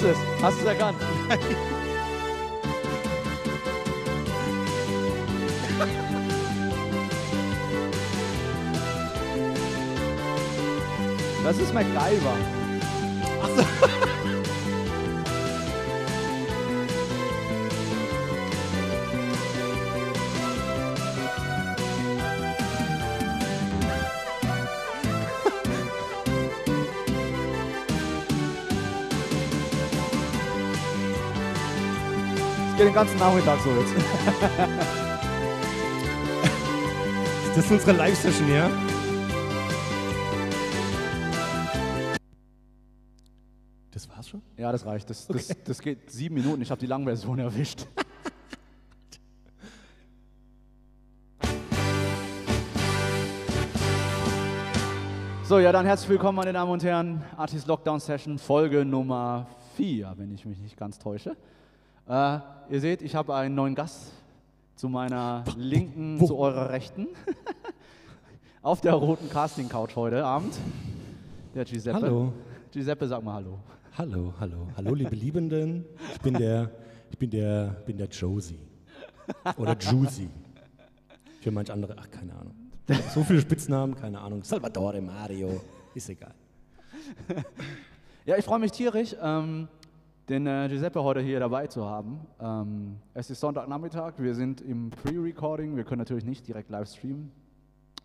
Du es? Hast du es erkannt? Das ist MacGyver. Es den ganzen Nachmittag so jetzt. Ist das unsere Live-Session, ja? Das war's schon? Ja, das reicht. Das, das, das geht sieben Minuten. Ich habe die Langversion erwischt. So, ja, dann herzlich willkommen, meine Damen und Herren. Artist Lockdown Session, Folge Nummer 4, wenn ich mich nicht ganz täusche. Äh, ihr seht, ich habe einen neuen Gast zu meiner linken, zu eurer rechten. Auf der roten Casting-Couch heute Abend. Der Giuseppe. Hallo. Giuseppe, sag mal Hallo. Hallo, hallo. Hallo, liebe Liebenden. Ich bin der, ich bin der, bin der Josie. Oder Juicy. Für manch andere, ach, keine Ahnung. So viele Spitznamen, keine Ahnung. Salvatore, Mario, ist egal. Ja, ich freue mich tierisch, ähm, den äh, Giuseppe heute hier dabei zu haben. Ähm, es ist Sonntagnachmittag, wir sind im Pre-Recording, wir können natürlich nicht direkt live streamen.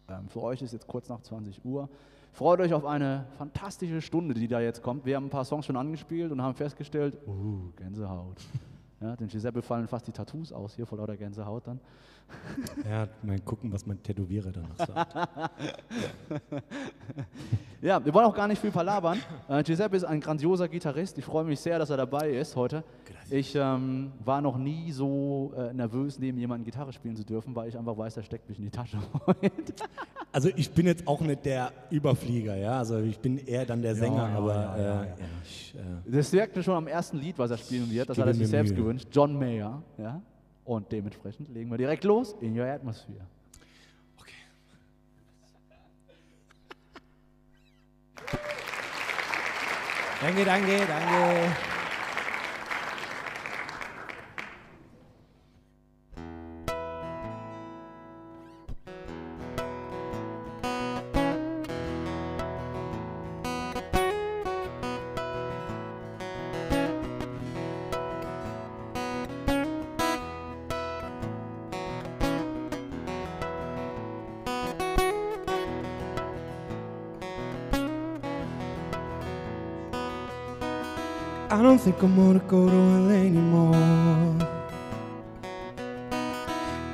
Ähm, für euch ist jetzt kurz nach 20 Uhr. Freut euch auf eine fantastische Stunde, die da jetzt kommt. Wir haben ein paar Songs schon angespielt und haben festgestellt, uh, Gänsehaut. Ja, dem Giuseppe fallen fast die Tattoos aus hier vor lauter Gänsehaut dann. Ja, mal gucken, was mein Tätowierer danach sagt. Ja, wir wollen auch gar nicht viel palabern. Äh, Giuseppe ist ein grandioser Gitarrist. Ich freue mich sehr, dass er dabei ist heute. Ich ähm, war noch nie so äh, nervös, neben jemandem Gitarre spielen zu dürfen, weil ich einfach weiß, der steckt mich in die Tasche. Also ich bin jetzt auch nicht der Überflieger, ja. Also ich bin eher dann der Sänger, ja, aber ja, äh, ja, ja. ich, äh, das wirkte schon am ersten Lied, was er spielen wird. Das hat er sich selbst Mühe. gewünscht. John Mayer. Ja? Und dementsprechend legen wir direkt los in Your Atmosphere. Danke, danke, danke. I don't think I'm gonna go to anymore.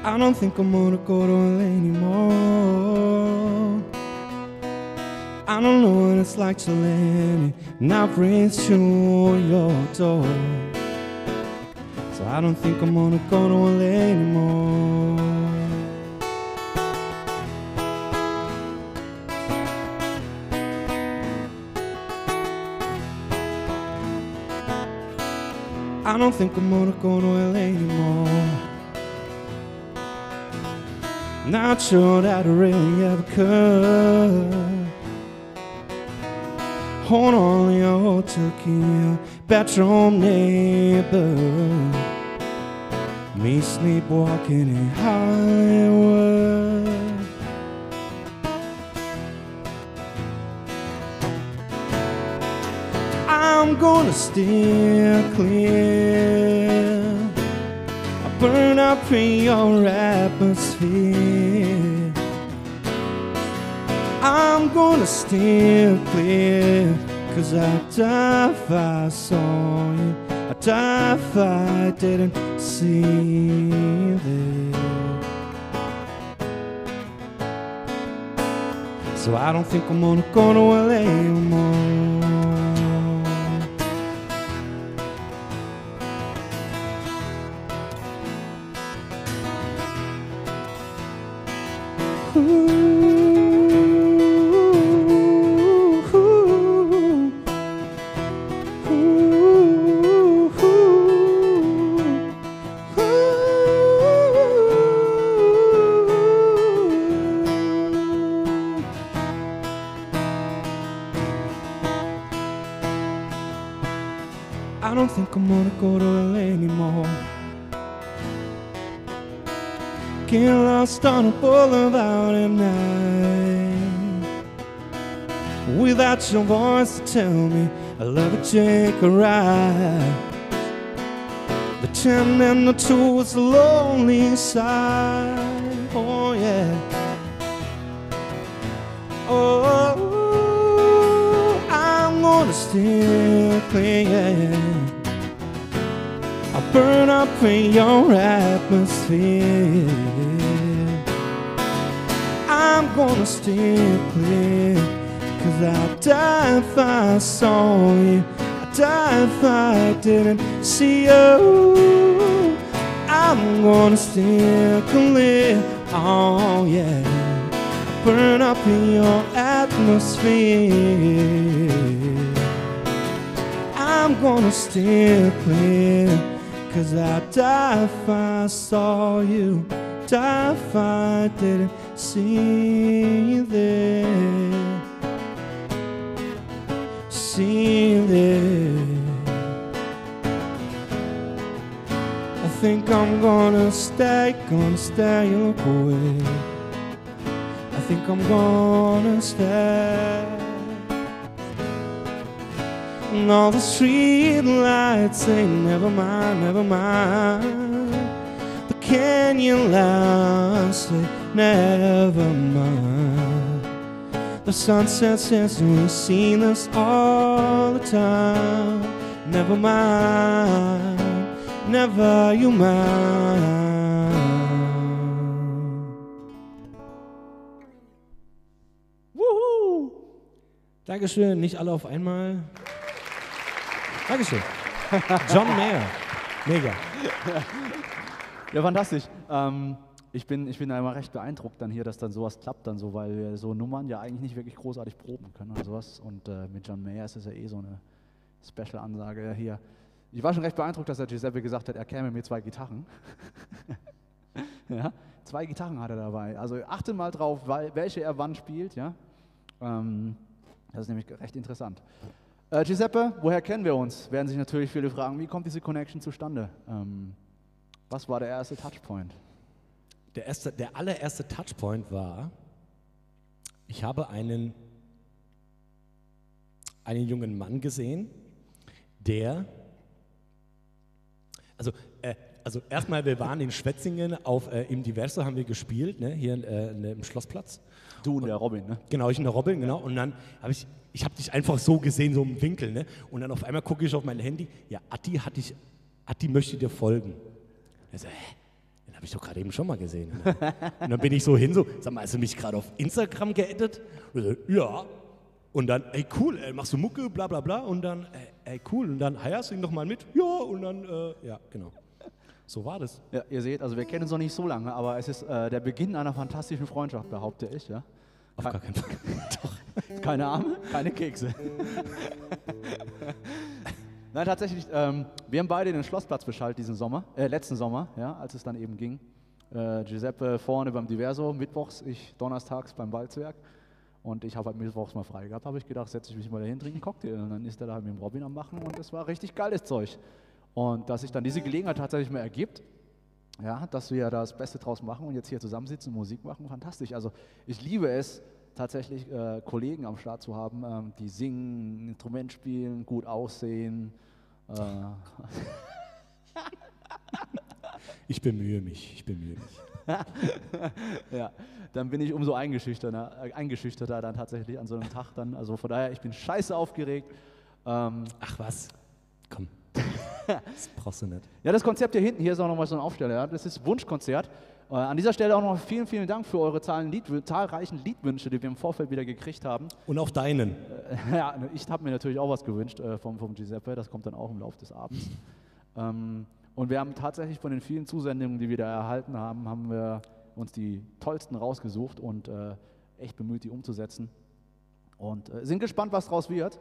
I don't think I'm gonna go to LA anymore. I don't know what it's like to land and I've through your door. So I don't think I'm gonna go to LA anymore. I don't think I'm gonna go to LA anymore. Not sure that I really ever could. Hold on, your key, bedroom neighbor. Me sleepwalking in Hollywood. I'm gonna steer clear. I burn up in your atmosphere. I'm gonna steer clear. Cause I'd die if I saw you. I'd die if I didn't see you there. So I don't think I'm gonna go to LA anymore. I don't think I'm gonna go to LA anymore. Getting lost on a boulevard. Without your voice to tell me. I love to take a ride. The ten and the two was the lonely side. Oh yeah. Oh, I'm gonna stay yeah. I'll burn up in your atmosphere. I'm gonna stay clear, cause I'd die if I saw you. I'd die if I didn't see you. I'm gonna stay clear, oh yeah. Burn up in your atmosphere. I'm gonna stay clear. Cause I'd die if I saw you, die if I didn't see you there. I think I'm gonna stay, gonna stay away. I think I'm gonna stay. And all the street lights say never mind, never mind. The canyon lights say never mind. The sunset says we've seen this all the time. Never mind, never you mind. Dankeschön, nicht alle auf einmal. Dankeschön. John Mayer. Mega. Ja, fantastisch. Ähm, ich, bin, ich bin einmal recht beeindruckt dann hier, dass dann sowas klappt dann so, weil wir so Nummern ja eigentlich nicht wirklich großartig proben können oder sowas. Und äh, mit John Mayer ist es ja eh so eine Special-Ansage hier. Ich war schon recht beeindruckt, dass der Giuseppe gesagt hat, er käme mit zwei Gitarren. ja, zwei Gitarren hat er dabei. Also achte mal drauf, welche er wann spielt. Ja? Ähm, das ist nämlich recht interessant. Äh, Giuseppe, woher kennen wir uns? Werden sich natürlich viele fragen, wie kommt diese Connection zustande? Ähm, was war der erste Touchpoint? Der, erste, der allererste Touchpoint war, ich habe einen, einen jungen Mann gesehen, der, also, äh, also erstmal, wir waren in Schwetzingen auf, äh, im Diverso haben wir gespielt, ne, hier äh, ne, im Schlossplatz. Du und der Robin, ne? Genau, ich und der Robin, genau. Und dann habe ich, ich habe dich einfach so gesehen, so im Winkel, ne? Und dann auf einmal gucke ich auf mein Handy, ja, Atti hat dich, Atti möchte dir folgen. Er so, hä? Habe ich doch gerade eben schon mal gesehen. Ne? Und dann bin ich so hin, so, sag mal, hast du mich gerade auf Instagram? Und so, ja. Und dann, ey, cool, ey, machst du Mucke, bla bla bla. Und dann, ey, ey cool. Und dann heierst du ihn doch mal mit. Ja, und dann, äh, ja, genau. So war das. Ja, ihr seht, also wir kennen uns noch nicht so lange, aber es ist äh, der Beginn einer fantastischen Freundschaft, behaupte ich. Ja? Auf gar keinen Fall. Doch. Keine Arme, keine Kekse. Nein, tatsächlich, ähm, wir haben beide den Schlossplatz beschallt diesen Sommer, äh, letzten Sommer, ja, als es dann eben ging. Äh, Giuseppe vorne beim Diverso, mittwochs, ich donnerstags beim Walzwerk. Und ich habe halt mittwochs mal frei gehabt, habe ich gedacht, setze ich mich mal dahin, trinke einen Cocktail. Und dann ist er da mit dem Robin am Machen und es war richtig geiles Zeug. Und dass sich dann diese Gelegenheit tatsächlich mal ergibt, ja, dass wir da das Beste draus machen und jetzt hier zusammensitzen und Musik machen, fantastisch. Also ich liebe es, tatsächlich äh, Kollegen am Start zu haben, ähm, die singen, ein Instrument spielen, gut aussehen. Äh, Ich bemühe mich, ich bemühe mich. ja, dann bin ich umso eingeschüchterter, äh, eingeschüchterter dann tatsächlich an so einem Tag dann. Also von daher, ich bin scheiße aufgeregt. Ähm, Ach was, komm. Das brauchst du nicht. Ja, das Konzept hier hinten, hier ist auch nochmal so ein Aufsteller. Ja? Das ist Wunschkonzert. Äh, an dieser Stelle auch noch vielen, vielen Dank für eure zahlreichen Liedwünsche, die wir im Vorfeld wieder gekriegt haben. Und auch deinen. Äh, ja, ich habe mir natürlich auch was gewünscht äh, vom, vom Giuseppe. Das kommt dann auch im Laufe des Abends. Ähm, und wir haben tatsächlich von den vielen Zusendungen, die wir da erhalten haben, haben wir uns die tollsten rausgesucht und äh, echt bemüht, die umzusetzen. Und äh, sind gespannt, was draus wird.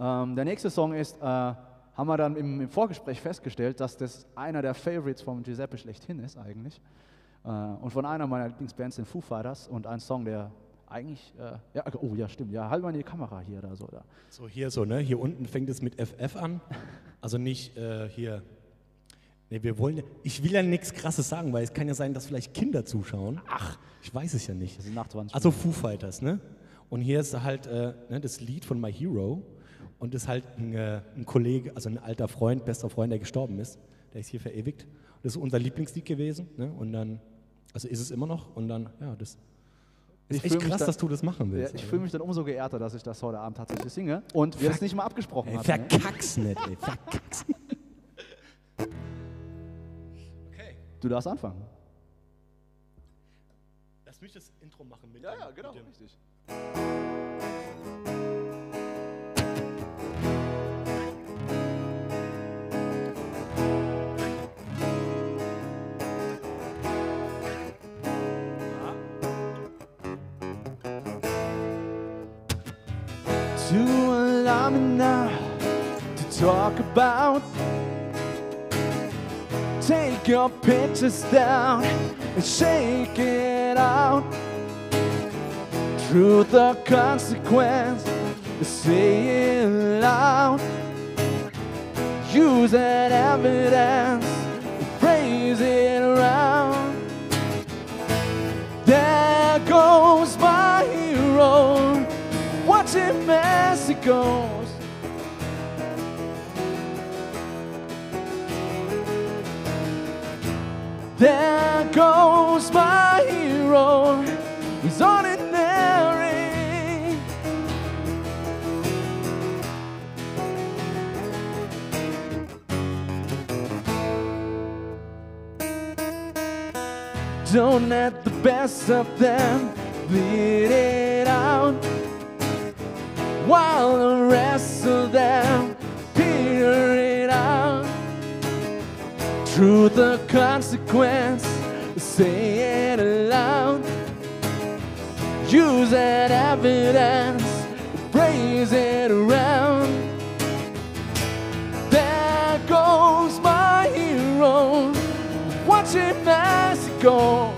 Ähm, der nächste Song ist, äh, haben wir dann im, im, Vorgespräch festgestellt, dass das einer der Favorites von Giuseppe schlechthin ist eigentlich. Äh, und von einer meiner Lieblingsbands, den Foo Fighters. Und ein Song, der eigentlich, äh, ja, oh ja, stimmt, ja, halt mal in die Kamera hier da so da. So hier so, ne? Hier unten fängt es mit FF an. Also nicht äh, hier. Ne, wir wollen. Ich will ja nichts Krasses sagen, weil es kann ja sein, dass vielleicht Kinder zuschauen. Ach, ich weiß es ja nicht. Das ist nach 20 Also Foo Fighters, ne? Und hier ist halt äh, ne, das Lied von My Hero. Und das ist halt ein, äh, ein Kollege, also ein alter Freund, bester Freund, der gestorben ist. Der ist hier verewigt. Das ist unser Lieblingslied gewesen. Ne? Und dann, also ist es immer noch. Und dann, ja, das Ich ist echt fühl mich krass, da- dass du das machen Ja, willst. ich Alter. fühle mich dann umso geehrter, dass ich das heute Abend tatsächlich singe und wir es nicht mal abgesprochen Ey, hatten. Ne? verkack's nicht, ey. Verkack's. okay. Du darfst anfangen. Lass mich das Intro machen mit Ja, dem- ja, genau, mit dem- richtig. Me now to talk about Take your pictures down and shake it out. Truth or consequence, say it loud. Use that evidence, phrase it around. There goes my hero, watching him There goes my hero. He's ordinary. Don't let the best of them bleed it out while the rest of them Truth the consequence, say it aloud. Use that evidence, praise it around. There goes my hero, watch as he goes.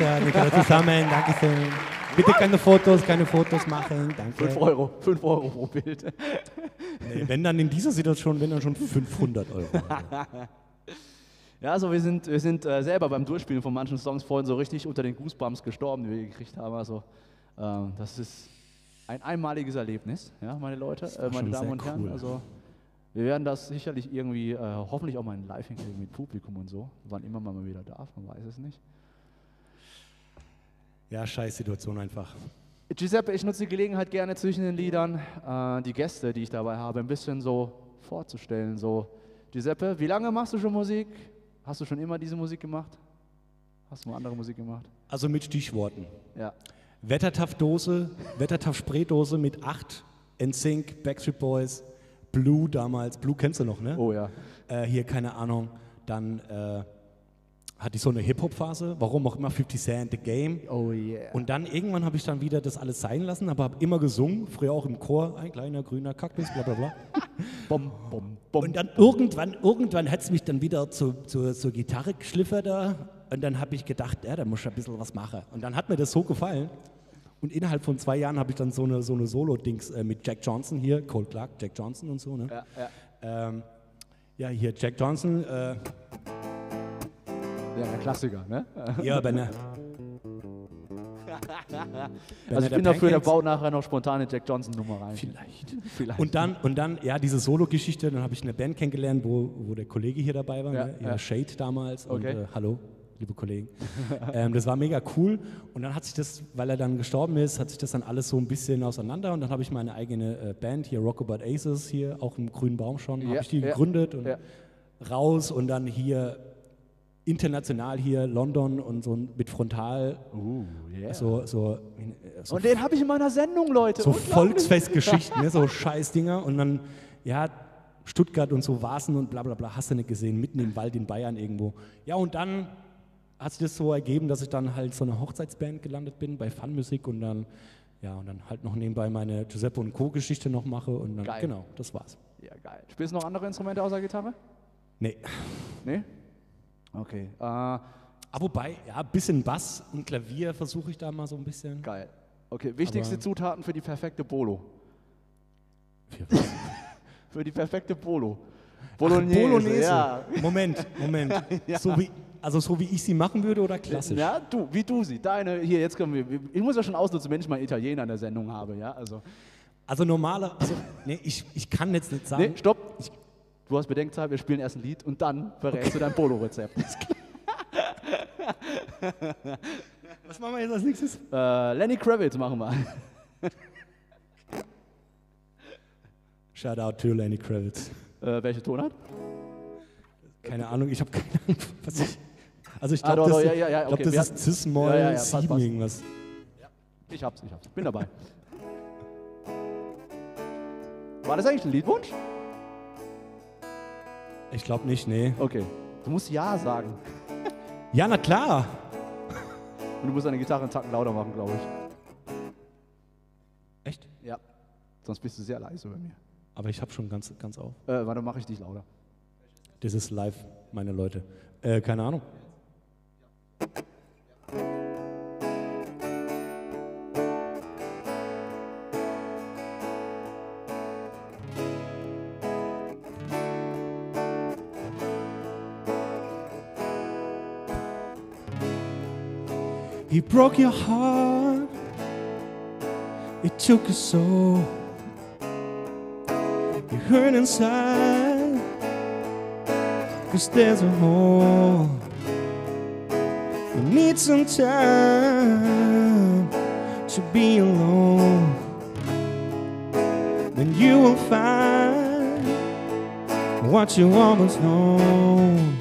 Ja, für Nicola zusammen, danke schön. Bitte keine Fotos, keine Fotos machen, 5 danke. Euro, 5 Euro pro Bild. Nee, wenn dann in dieser Situation, wenn dann schon 500 Euro. Ja, also wir sind, wir sind äh, selber beim Durchspielen von manchen Songs vorhin so richtig unter den Goosebumps gestorben, die wir gekriegt haben. Also ähm, das ist ein einmaliges Erlebnis, ja, meine Leute, äh, meine Damen und Herren. cool. Also wir werden das sicherlich irgendwie, äh, hoffentlich auch mal in live hinkriegen mit Publikum und so, wann immer man mal wieder darf, man weiß es nicht. Ja, scheiß Situation einfach. Giuseppe, ich nutze die Gelegenheit gerne zwischen den Liedern, äh, die Gäste, die ich dabei habe, ein bisschen so vorzustellen. So, Giuseppe, wie lange machst du schon Musik? Hast du schon immer diese Musik gemacht? Hast du mal andere Musik gemacht? Also mit Stichworten. Ja. Wettertaff-Dose, Wettertaff-Spraydose mit 8, NSYNC, Backstreet Boys, Blue damals. Blue kennst du noch, ne? Oh ja. Äh, hier, keine Ahnung. Dann äh, hatte ich so eine Hip-Hop-Phase. Warum auch immer 50 Cent, The Game. Oh yeah. Und dann irgendwann habe ich dann wieder das alles sein lassen, aber habe immer gesungen. Früher auch im Chor. Ein kleiner grüner Kaktus, bla bla bla. bom, bom, bom. Und dann irgendwann, irgendwann hat es mich dann wieder zu, zu, zur Gitarre geschliffert da. Und dann habe ich gedacht, ja, da muss ich ein bisschen was machen. Und dann hat mir das so gefallen. Und innerhalb von zwei Jahren habe ich dann so eine, so eine Solo-Dings äh, mit Jack Johnson hier, Cole Clark, Jack Johnson und so. Ne? ja, ja. Ähm, ja, hier Jack Johnson. Äh, ja, der Klassiker, ne? ja, bei einer. Also ich bin dafür, der baut nachher noch spontane Jack Johnson-Nummer rein. Vielleicht. Vielleicht. Und dann, und dann, ja, diese Solo-Geschichte, dann habe ich eine Band kennengelernt, wo, wo der Kollege hier dabei war, Ja, ne? ja. Shade damals. Und Okay. äh, hallo, liebe Kollegen. ähm, das war mega cool. Und dann hat sich das, weil er dann gestorben ist, hat sich das dann alles so ein bisschen auseinander. Und dann habe ich meine eigene äh, Band hier, Rockabout Aces, hier auch im grünen Baum schon, habe Ja, ich die gegründet und raus und dann hier international hier London und so mit Frontal, uh, yeah. so, so, so Und den habe ich in meiner Sendung, Leute. so. Volksfestgeschichten, ne, so Scheißdinger und dann, ja, Stuttgart und so Vasen und bla bla bla, hast du nicht gesehen, mitten im Wald in Bayern irgendwo. Ja, und dann hat sich das so ergeben, dass ich dann halt so eine Hochzeitsband gelandet bin bei Funmusik und dann, ja, und dann halt noch nebenbei meine Giuseppe und Co. Geschichte noch mache und dann, Geil. genau, das war's. Ja, geil. Spielst du noch andere Instrumente außer Gitarre? Nee. Nee? Okay. Äh, Aber wobei, ja, ein bisschen Bass und Klavier versuche ich da mal so ein bisschen. geil. Okay, wichtigste Aber- Zutaten für die perfekte Bolo. Für was? Für die perfekte Bolo. Ach, Bolognese. Bolognese. Ja. Moment, Moment. so wie, also so wie ich sie machen würde oder klassisch? Ja, du, wie du sie. Deine, hier, jetzt können wir. Ich muss ja schon ausnutzen, wenn ich mal Italiener in der Sendung habe, ja. Also. Also normaler, also nee, ich, ich kann jetzt nicht sagen. Nee, stopp. Ich, du hast Bedenkzeit, wir spielen erst ein Lied und dann verrätst du dein Bolo-Rezept. Was machen wir jetzt als nächstes? äh, Lenny Kravitz machen wir. Shout out to Lenny Kravitz. äh, welche Tonart? Keine Ahnung, ich habe keine Ahnung, was ich. Also ich Ah, glaube, doch, das, ja, ja, ja, ich glaub, okay, das ist Cis-Moll Ja, ja, ja, passt, 7 passt. irgendwas. Ich hab's, ich hab's. Bin dabei. War das eigentlich ein Liedwunsch? Ich glaube nicht, nee. Okay. Du musst Ja sagen. Ja, na klar. Und du musst deine Gitarre einen Tacken lauter machen, glaube ich. Echt? Ja. Sonst bist du sehr leise bei mir. Aber ich habe schon ganz, ganz auf. Äh, warte, mache ich dich lauter. Das ist live, meine Leute. Äh, keine Ahnung. Broke your heart. It took your soul. You hurt inside. Cause there's a hole. You need some time to be alone. Then you will find what you always know.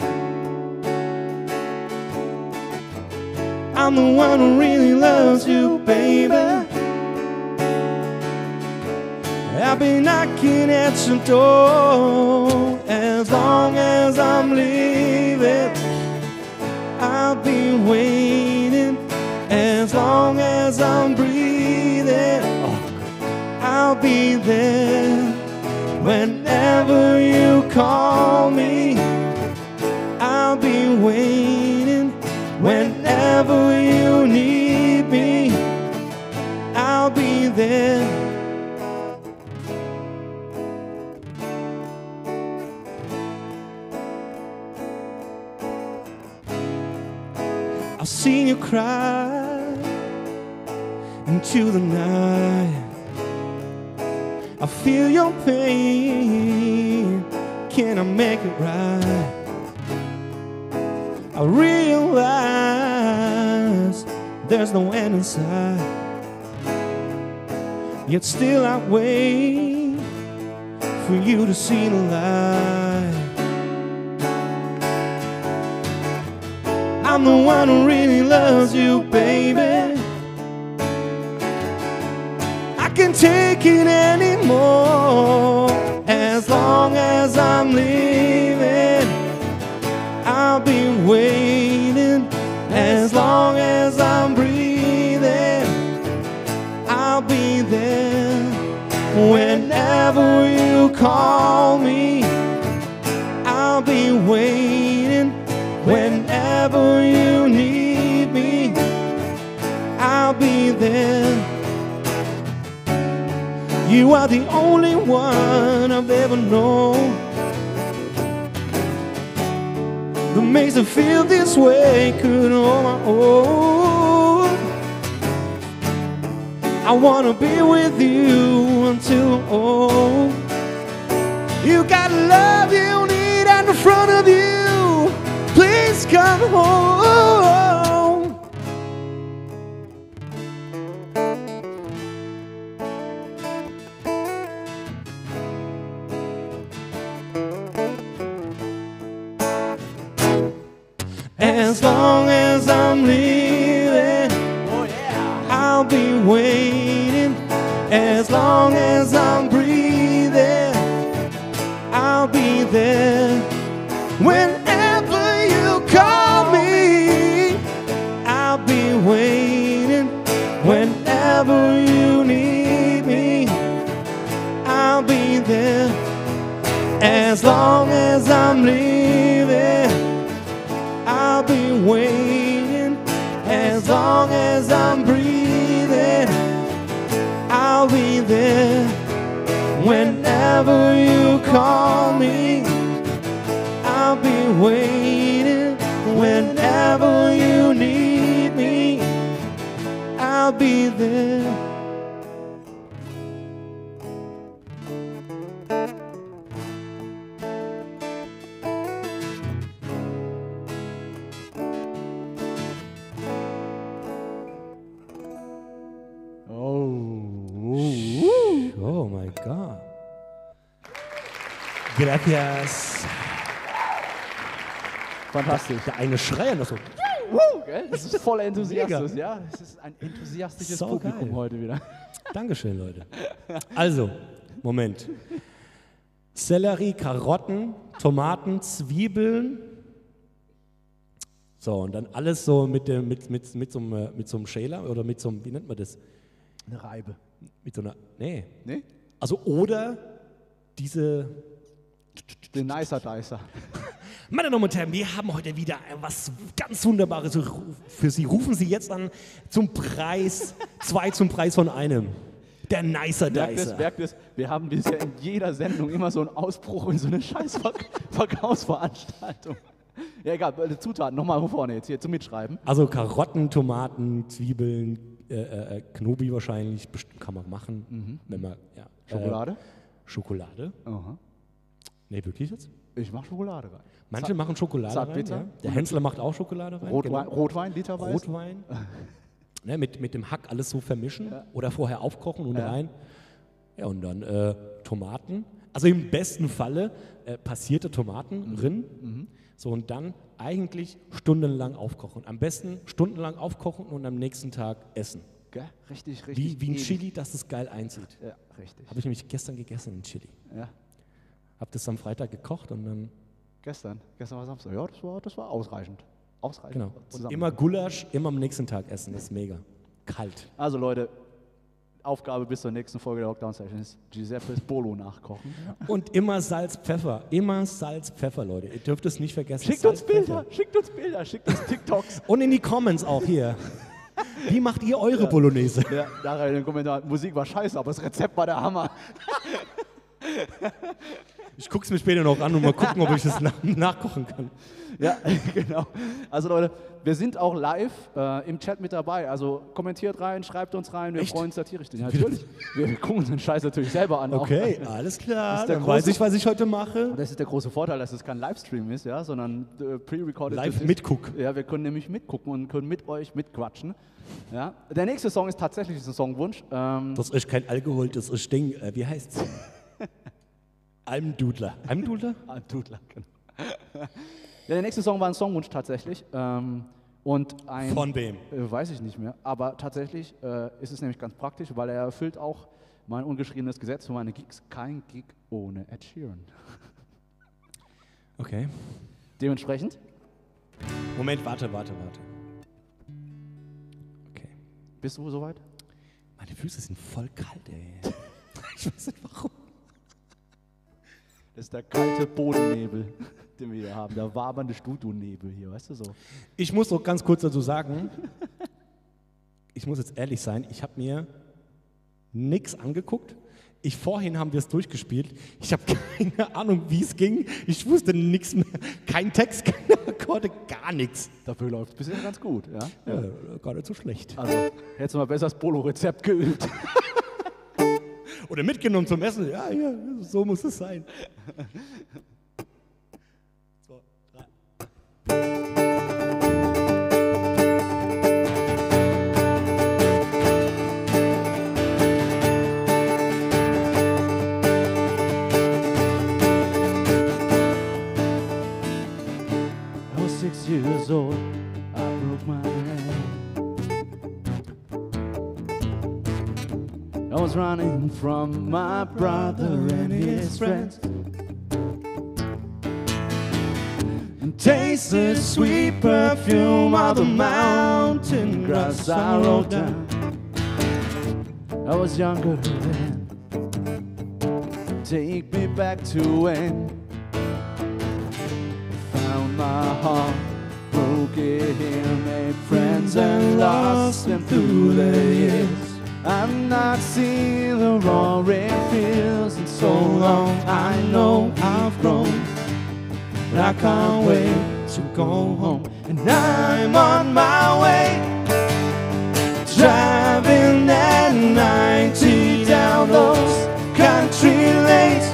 I'm the one who really loves you, baby. I've been knocking at your door as long as I'm living. I'll be waiting as long as I'm breathing. I'll be there whenever you call cry into the night. I feel your pain. Can I make it right? I realize there's no end inside. Yet still I wait for you to see the light. I'm the one who really loves you, baby. I can take it anymore as long as I'm living. I'll be waiting as long as I'm breathing. I'll be there whenever you call me. You are the only one I've ever known that makes me feel this way. Could on my own. I wanna be with you until oh, you got love you need and in front of you. Please come home. I'll be there. Oh. Oh my God. Gracias. Fantastisch. Der eine schreien so. Gell? Das ist voller Enthusiasmus, ja. Es ist ein enthusiastisches Sau Publikum geil. heute wieder. Dankeschön, Leute. Also, Moment. Sellerie, Karotten, Tomaten, Zwiebeln. So, und dann alles so mit, dem, mit, mit, mit, so, einem, äh, mit so einem Schäler oder mit so einem, wie nennt man das? Eine Reibe. Mit so einer, nee. Nee? Also, oder diese Den Nicer Dicer. Meine Damen und Herren, wir haben heute wieder was ganz Wunderbares für Sie. Rufen Sie jetzt an zum Preis, zwei zum Preis von einem. Der Nicer Merkt es, Dicer. merkt es, wir haben bisher in jeder Sendung immer so einen Ausbruch in so eine scheiß Ver Verkaufsveranstaltung. Ja, egal, äh, Zutaten, nochmal vorne jetzt hier zum Mitschreiben. Also Karotten, Tomaten, Zwiebeln, äh, äh, äh, Knobi wahrscheinlich, kann man machen, wenn man, ja. Schokolade? Äh, Schokolade? Aha. Nee, wirklich jetzt? Ich mach Schokolade rein. Manche machen Schokolade zart rein, ja. Der Hensler macht auch Schokolade rein. Rotwein, genau. Rotwein literweise. Rotwein. ne, mit, mit dem Hack alles so vermischen oder vorher aufkochen und Ja. rein. Ja, und dann äh, Tomaten. Also im besten Falle äh, passierte Tomaten Mhm. drin. So und dann eigentlich stundenlang aufkochen. Am besten stundenlang aufkochen und am nächsten Tag essen. Gell? Richtig, richtig. Wie, wie ein. Chili, dass es geil einzieht. Ja, richtig. Habe ich nämlich gestern gegessen, ein Chili. Ja. Habe das am Freitag gekocht und dann, Gestern. Gestern war Samstag. Ja, das war, das war ausreichend. Ausreichend. genau. Zusammen. immer Gulasch, immer am nächsten Tag essen. Das ist mega. Kalt. Also Leute, Aufgabe bis zur nächsten Folge der Lockdown Session ist Giuseppes Bolo nachkochen. Und immer Salz, Pfeffer. Immer Salz, Pfeffer, Leute. Ihr dürft es nicht vergessen. Schickt Salz, uns Bilder, Pfeffer. schickt uns Bilder, schickt uns TikToks. Und in die Comments auch hier. Wie macht ihr eure Bolognese? ja, da rein in den Kommentaren, Musik war scheiße, aber das Rezept war der Hammer. Ich gucke es mir später noch an und mal gucken, ob ich das nach nachkochen kann. Ja, genau. Also Leute, wir sind auch live äh, im Chat mit dabei. Also kommentiert rein, schreibt uns rein, wir Echt? freuen uns satirisch. Ja, natürlich. Wir, gucken uns den Scheiß natürlich selber an. auch. Okay, alles Das klar. Dann weiß große- ich, was ich heute mache. Das ist der große Vorteil, dass es kein Livestream ist, ja, sondern äh, pre-recorded. Live mitguck. Ja, wir können nämlich mitgucken und können mit euch mitquatschen. Ja. Der nächste Song ist tatsächlich ein Songwunsch. Ähm, Das ist kein Alkohol, das ist Ding. Äh, wie heißt's? Almdudler. Almdudler? Ah, Dudler, genau. ja, der nächste Song war ein Songwunsch tatsächlich. Ähm, Und ein, Von wem? Äh, weiß ich nicht mehr. Aber tatsächlich äh, ist es nämlich ganz praktisch, weil er erfüllt auch mein ungeschriebenes Gesetz für meine Gigs. Kein Gig ohne Ed Sheeran. Okay. Dementsprechend, Moment, warte, warte, warte. Okay. bist du soweit? Meine Füße sind voll kalt, ey. Ich weiß nicht warum. Das ist der kalte Bodennebel, den wir hier haben. Der wabernde Studionebel hier, weißt du so. Ich muss noch ganz kurz dazu sagen, ich muss jetzt ehrlich sein, ich habe mir nichts angeguckt. Ich vorhin haben wir es durchgespielt. Ich habe keine Ahnung, wie es ging. Ich wusste nichts mehr. Kein Text, keine Akkorde, gar nichts. Dafür läuft es bisher ganz gut, ja? Ja, gar nicht so schlecht. Also, hättest du mal besser das Polo-Rezept geübt. Oder mitgenommen zum Essen. Ja, ja, so muss es sein. Years old, I was running from my brother and his friends. And tasted sweet perfume of the mountain grass I rode down. I was younger then. Take me back to when I found my heart, broke it here, made friends and lost them through the years. I've not seen the roaring fields in so long. I know I've grown, but I can't wait to go home. And I'm on my way, driving that 90 down those country lanes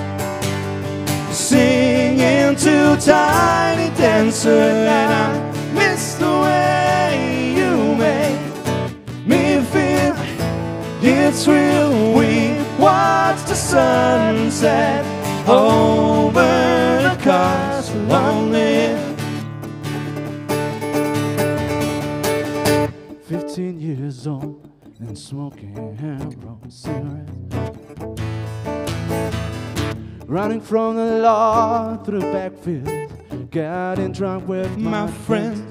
singing to Tiny Dancer, and I miss the way It's real. We watch the sunset over the castle hill. Fifteen years old and smoking heroin cigarettes. Running from the law through the backfield, getting drunk with my friends.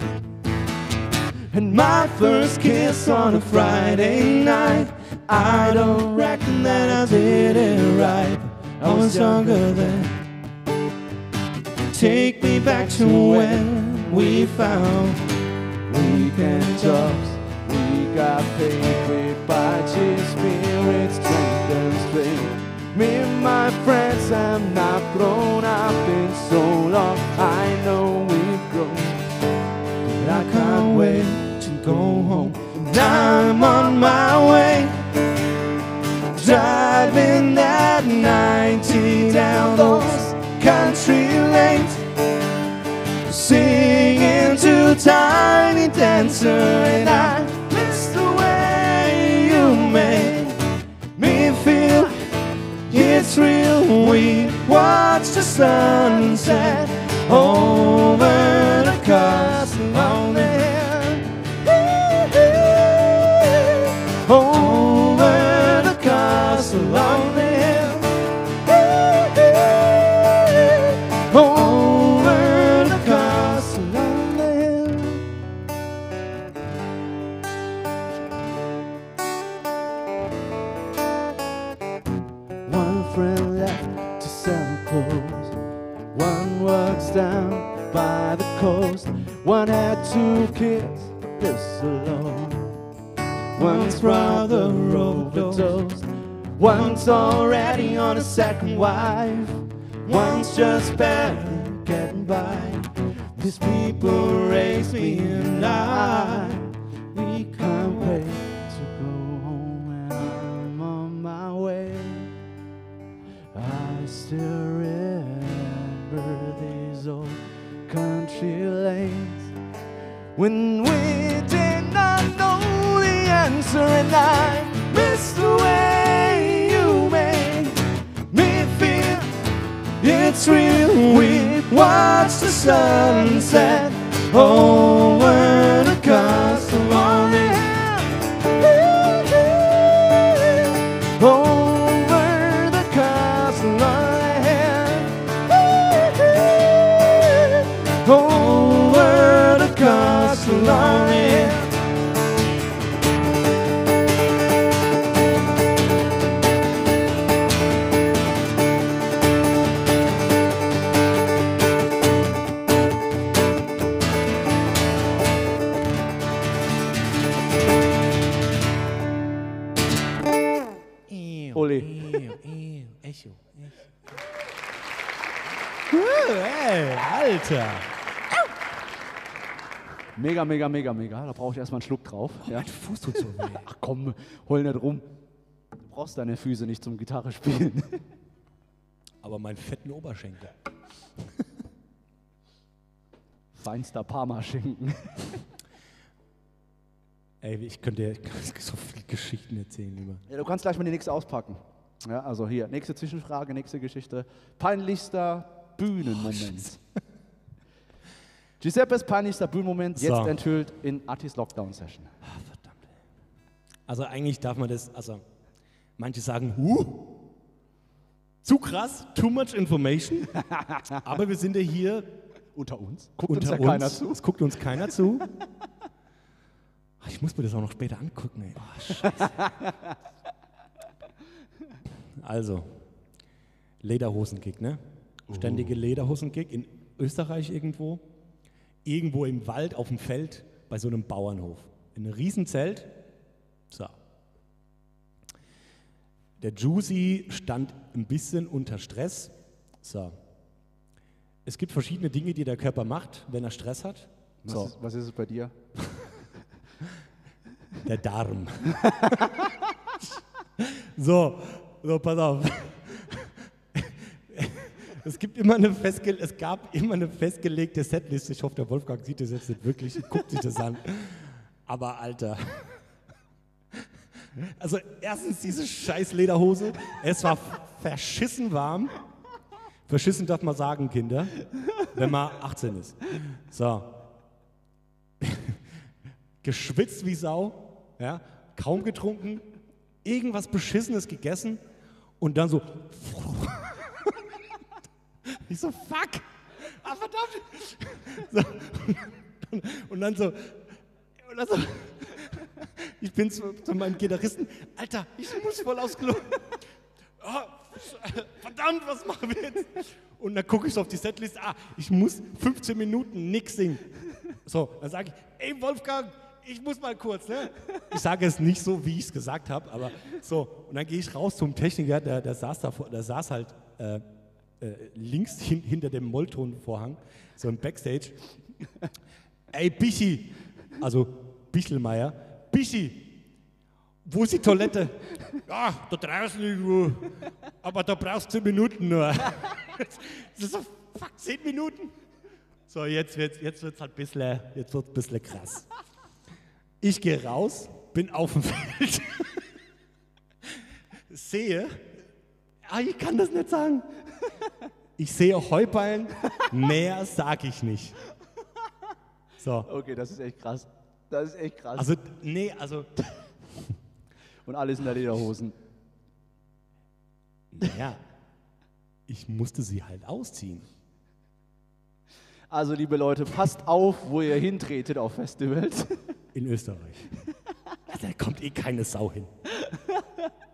And my first kiss on a Friday night, I don't reckon that I did it right. I was younger then. Take me back to when we found weekend jobs. We got paid with cheap spirits, drink and straight. Me and my friends have not grown up in so long. I know we've grown, but I can't wait to go home. And I'm on my way, driving that 90 down those country lanes, singing to Tiny Dancer, and I miss the way you make me feel. It's real. We watch the sunset over the castle One had two kids, lives alone. One's brother overdosed. One's already on a second wife. One's just barely getting by. These people raise me and I. We can't wait to go home and I'm on my way. I still remember these old country lanes when we did not know the answer, and I miss the way you made me feel. It's real. We watch the sunset over Hey, Alter. Mega, mega, mega, mega. Da brauche ich erstmal einen Schluck drauf. Ja. Mein Fuß tut so weh. Ach komm, heul nicht rum. Du brauchst deine Füße nicht zum Gitarre spielen. Aber meinen fetten Oberschenkel. Feinster Parmaschinken. Ey, ich könnte dir so viele Geschichten erzählen über. Ja, du kannst gleich mal die nächste auspacken. Ja, also hier, nächste Zwischenfrage, nächste Geschichte. Peinlichster Bühnenmoment. Giuseppes peinlichster Bühnenmoment, jetzt So. enthüllt in Attis Lockdown-Session. Ah, verdammt. Also eigentlich darf man das, also manche sagen, huh, zu krass, too much information. Aber wir sind ja hier Unter uns? Guckt unter uns ja uns. keiner zu. Es guckt uns keiner zu. Ach, Ich muss mir das auch noch später angucken. Ey. Oh, Scheiße. Also, Lederhosen-Gig, ne? Ständige Lederhosen-Gig in Österreich irgendwo. Irgendwo im Wald, auf dem Feld, bei so einem Bauernhof. In einem Riesenzelt. So. Der Juicy stand ein bisschen unter Stress. So. Es gibt verschiedene Dinge, die der Körper macht, wenn er Stress hat. Was, So. ist, was ist es bei dir? Der Darm. so, so, pass auf. Es, gibt immer eine festge es gab immer eine festgelegte Setliste. Ich hoffe, der Wolfgang sieht das jetzt nicht wirklich und guckt sich das an. Aber Alter. Also erstens diese scheiß Lederhose. Es war verschissen warm. Verschissen darf man sagen, Kinder, wenn man 18 ist. So, geschwitzt wie Sau, ja, kaum getrunken, irgendwas Beschissenes gegessen und dann so. Ich so, fuck! Ah, verdammt! So, und dann so. Und dann so ich bin zu, zu meinem Gitarristen, Alter, ich muss voll aufs Klo. Ah, verdammt, was machen wir jetzt? Und dann gucke ich so auf die Setlist, ah, ich muss 15 Minuten nix singen. So, dann sage ich, ey Wolfgang, ich muss mal kurz, ne? Ich sage es nicht so, wie ich es gesagt habe, aber so. Und dann gehe ich raus zum Techniker, der, der saß da, vor- der saß halt äh, äh, links hin, hinter dem Molltonvorhang, so im Backstage. Ey, Bichi, also Bichelmeier, Bichi, wo ist die Toilette? Ja, da draußen irgendwo. Aber da brauchst du 10 Minuten nur. Das ist so, fuck, 10 Minuten? So, jetzt wird es jetzt wird's halt ein bisschen, jetzt wird's ein bisschen krass. Ich gehe raus, bin auf dem Feld, sehe, ah, ich kann das nicht sagen. Ich sehe Heuballen, mehr sage ich nicht. So, Okay, das ist echt krass. Das ist echt krass. also, nee, also, Und alles in der Lederhosen. naja, ich musste sie halt ausziehen. Also, liebe Leute, passt auf, wo ihr hintretet auf Festivals. In Österreich. Da kommt eh keine Sau hin.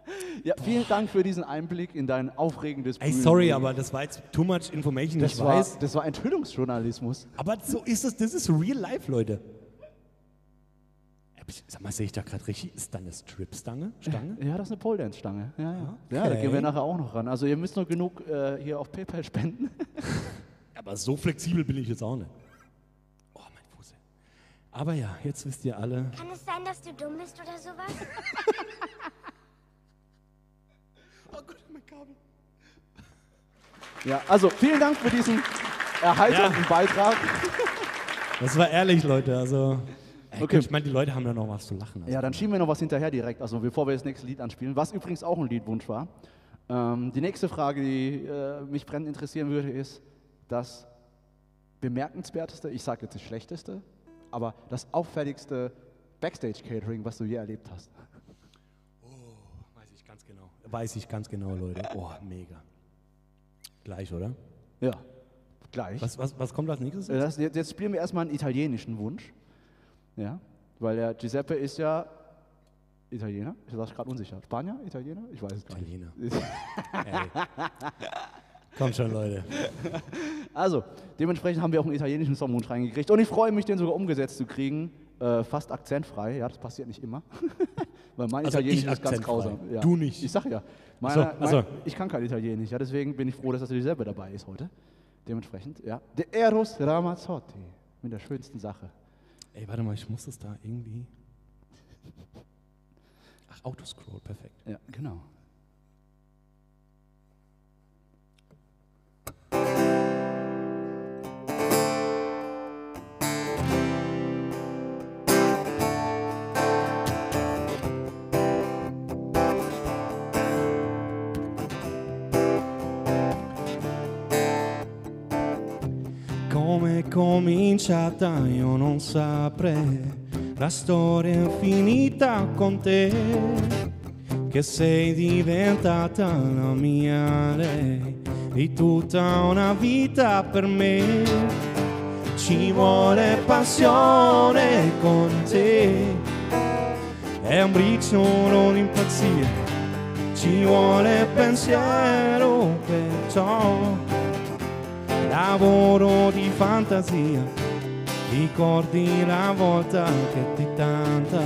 Ja, vielen Dank für diesen Einblick in dein aufregendes Ey, sorry, aber das war jetzt too much information, das ich war, weiß. das war Enthüllungsjournalismus. Aber so ist es, das ist real life, Leute. Äh, Sag mal, sehe ich da gerade richtig? Ist da eine Stripstange? Stange? Ja, das ist eine Pole Stange. Ja, ja. Okay. ja, da gehen wir nachher auch noch ran. Also ihr müsst nur genug äh, hier auf PayPal spenden. Aber so flexibel bin ich jetzt auch nicht. Aber ja, jetzt wisst ihr alle. Kann es sein, dass du dumm bist oder sowas? Oh Gott, mein Kabel. Ja, also vielen Dank für diesen erheiternden Ja. Beitrag. Das war ehrlich, Leute. Also, ey, Okay. ich meine, die Leute haben da noch was zu lachen. Also. Ja, dann schieben wir noch was hinterher direkt, also bevor wir das nächste Lied anspielen, was übrigens auch ein Liedwunsch war. Ähm, die nächste Frage, die äh, mich brennend interessieren würde, ist das bemerkenswerteste, ich sage jetzt das schlechteste, aber das auffälligste Backstage-Catering, was du je erlebt hast. Weiß ich Ganz genau. Weiß ich ganz genau, Leute. Oh, mega. Gleich, oder? Ja, gleich. Was, was, was kommt als nächstes? Das, jetzt, jetzt spielen wir erstmal einen italienischen Wunsch. Ja, weil der Giuseppe ist ja Italiener. Ich war gerade unsicher. Spanier? Italiener? Ich weiß es gar nicht. Italiener. Ey. Kommt schon, Leute. Also, dementsprechend haben wir auch einen italienischen Songwunsch reingekriegt. Und ich freue mich, den sogar umgesetzt zu kriegen. Äh, fast akzentfrei. Ja, das passiert nicht immer. weil mein Also Italienisch ich ist ganz grausam. Ja. Du nicht. Ich sag ja. Ach so, Meiner, ach so. mein, ich kann kein Italienisch. Ja, deswegen bin ich froh, dass das Giuseppe dabei ist heute. Dementsprechend, ja. Der Eros Ramazzotti. Mit der schönsten Sache. Ey, warte mal, ich muss das da irgendwie. Ach, Autoscroll, perfekt. Ja, genau. Cominciata io non saprei, la storia è finita con te, che sei diventata la mia lei, di tutta una vita per me. Ci vuole passione con te, è un briciolo di impazzire, ci vuole pensiero perciò lavoro di fantasia, ricordi la volta che ti tanta,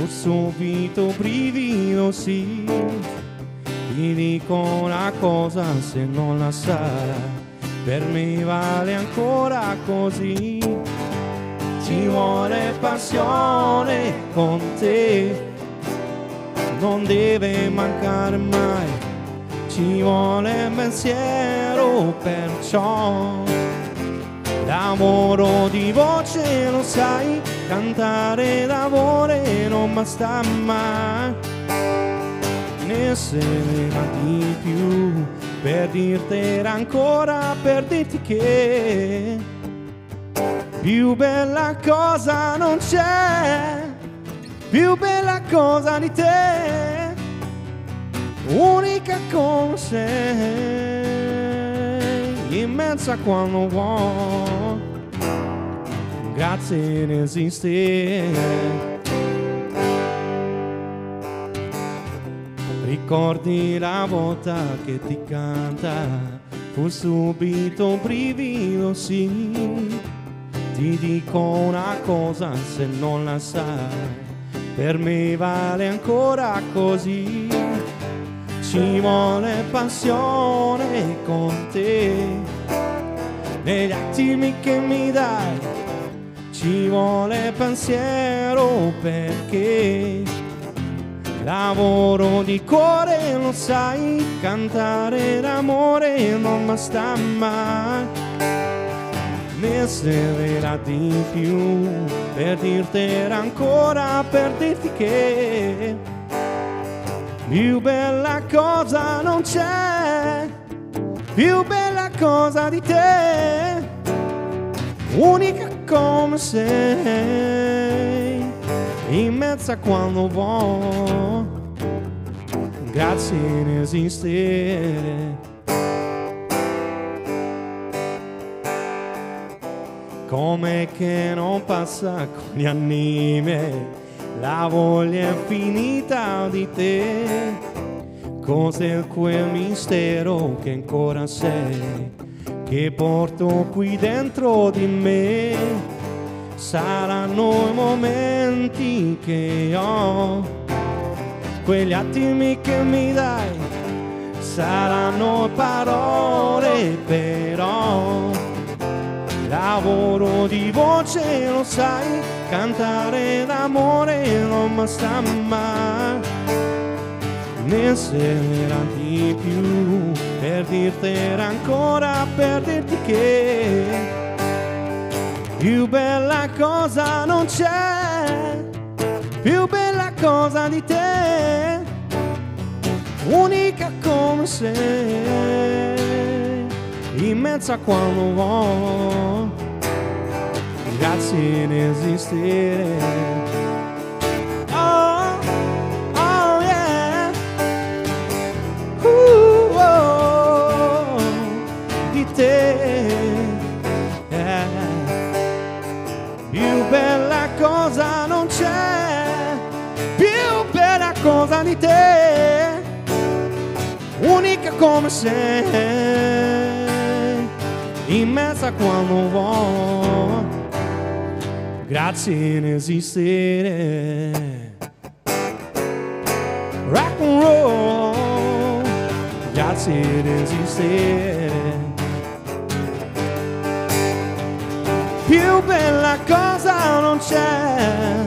ho subito brivido sì, ti dico una cosa se non la sai, per me vale ancora così, ci vuole passione con te, non deve mancare mai. Ci vuole pensiero perciò. Lavoro di voce lo sai cantare d'amore non basta mai. Ne servirà di più per dirtela ancora per dirti che più bella cosa non c'è più bella cosa di te unica come sei, immensa quando vuoi, grazie di esistere. Ricordi la volta che ti canta, fu subito un brivido, sì. Ti dico una cosa se non la sai, per me vale ancora così ci vuole passione con te. Negli attimi che mi dai, ci vuole pensiero perché lavoro di cuore, lo sai, cantare d'amore non basta mai. Ne servirà di più per dirtela ancora, per dirti che più bella cosa non c'è, più bella cosa di te, unica come sei, immensa quando vuoi, grazie di esistere. Come che non passa con gli anni miei la voglia infinita di te. Cos'è quel mistero che ancora sei, che porto qui dentro di me? Saranno i momenti che ho, quegli attimi che mi dai, saranno parole però lavoro di voce, lo sai, cantare d'amore non basta mai. Ne servirà più per dirtela ancora, per dirti che più bella cosa non c'è, più bella cosa di te, unica come sei, immensa quando vuoi, resgate sem existir. Oh, oh yeah. Uh, oh, e ter. Yeah. E bela coisa não cê. E bela coisa de ter. Única como cê. Imensa quando vou. Grazie in esistere. Rock and roll, grazie in esistere. più bella cosa non c'è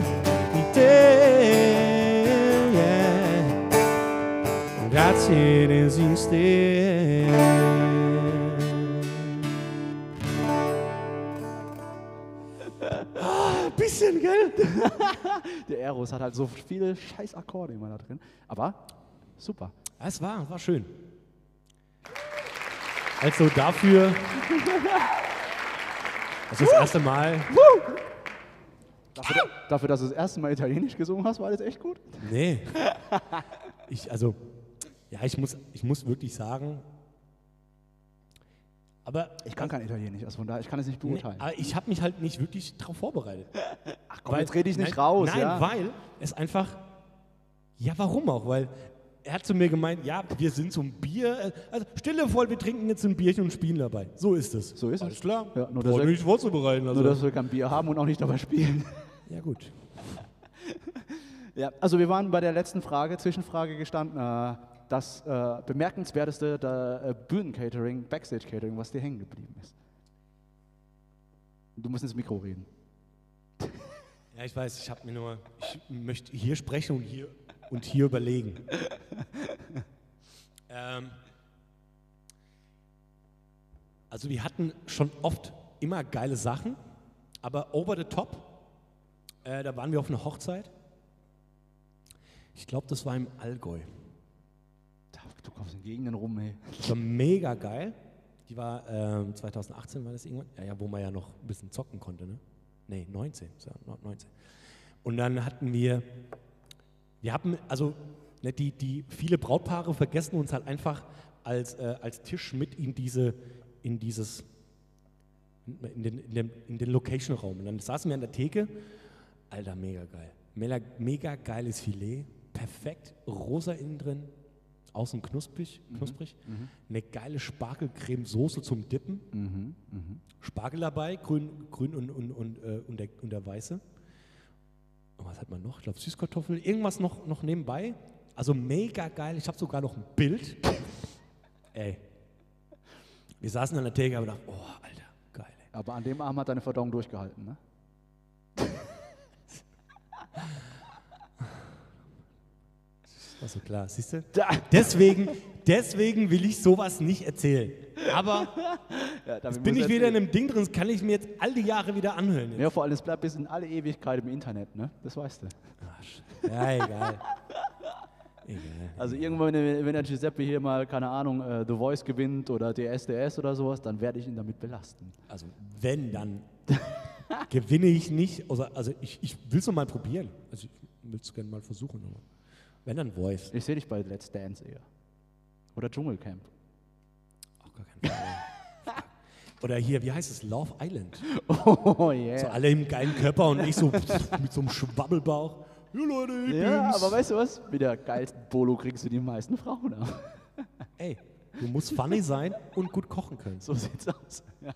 di te. yeah. Grazie di Bisschen, gell? Der Eros hat halt so viele scheiß Akkorde immer da drin. Aber super. Es war, war schön. Also dafür, das ist das erste Mal, Dafür, dafür, dass du das erste Mal Italienisch gesungen hast, war das echt gut. nee, ich, also, ja, ich muss, ich muss wirklich sagen, aber, Ich kann kein Italienisch, also von daher, ich kann es nicht nee, beurteilen. aber ich habe mich halt nicht wirklich darauf vorbereitet. Ach komm, jetzt rede ich nicht raus, Nein, ja? weil es einfach, ja, warum auch? Weil er hat zu mir gemeint, ja, wir sind zum Bier, äh, also stille voll, wir trinken jetzt ein Bierchen und spielen dabei. So ist es. So ist es. Alles klar. Ja, nur, dass wir, nicht vorzubereiten. Also. nur, dass wir kein Bier haben und auch nicht dabei spielen. ja, gut. Ja, also wir waren bei der letzten Frage, Zwischenfrage gestanden. Äh, das äh, bemerkenswerteste der äh, Bühnencatering, Backstage-Catering, was dir hängen geblieben ist. Du musst ins Mikro reden. Ja, ich weiß, ich habe mir nur, ich möchte hier sprechen und hier, und hier überlegen. ähm, also wir hatten schon oft immer geile Sachen, aber over the top, äh, da waren wir auf einer Hochzeit. Ich glaube, das war im Allgäu. Kommst in Gegenden rum, ey. Das war mega geil. Die war ähm, 2018 war das irgendwann, ja, ja, wo man ja noch ein bisschen zocken konnte, ne? Nee, 19, so, no- 19. Und dann hatten wir, wir haben, also ne, die, die viele Brautpaare vergessen uns halt einfach als, äh, als Tisch mit in diese, in dieses, in den, in den, in den Location-Raum. Und dann saßen wir an der Theke, Alter, mega geil. Mega geiles Filet, perfekt, rosa innen drin, außen knusprig, knusprig. Eine geile Spargelcreme-Soße zum Dippen. Mhm, Spargel dabei, grün, grün und, und, und, äh, und, der, und der weiße. Und was hat man noch? Ich glaube Süßkartoffel, irgendwas noch, noch nebenbei. Also mega geil. Ich habe sogar noch ein Bild. Ey. Wir saßen an der Theke und dachten, oh, Alter, geil. Ey. Aber an dem Abend hat deine Verdauung durchgehalten, ne? War so klar, siehst du? Deswegen, deswegen will ich sowas nicht erzählen. Aber Ja, damit bin ich er wieder in jetzt- einem Ding drin, das kann ich mir jetzt all die Jahre wieder anhören. Jetzt. Ja, vor allem, es bleibt bis in alle Ewigkeit im Internet, ne? Das weißt du. Ja, egal. egal. Also irgendwann, wenn der Giuseppe hier mal, keine Ahnung, äh, The Voice gewinnt oder DSDS oder sowas, dann werde ich ihn damit belasten. Also wenn, dann gewinne ich nicht. Also, also ich, ich will es mal probieren. Also ich will es gerne mal versuchen. Aber wenn, dann Voice. Ich sehe dich bei Let's Dance eher. Oder Dschungelcamp. Auch gar kein Problem. Oder hier, wie heißt es? Love Island. Oh yeah. So alle im geilen Körper und ich so mit so einem Schwabbelbauch. Ja, Leute, ich ja, bin's. aber weißt du was? Mit der geilsten Bolo kriegst du die meisten Frauen ab. Ey, du musst funny sein und gut kochen können. So sieht's aus. Ja.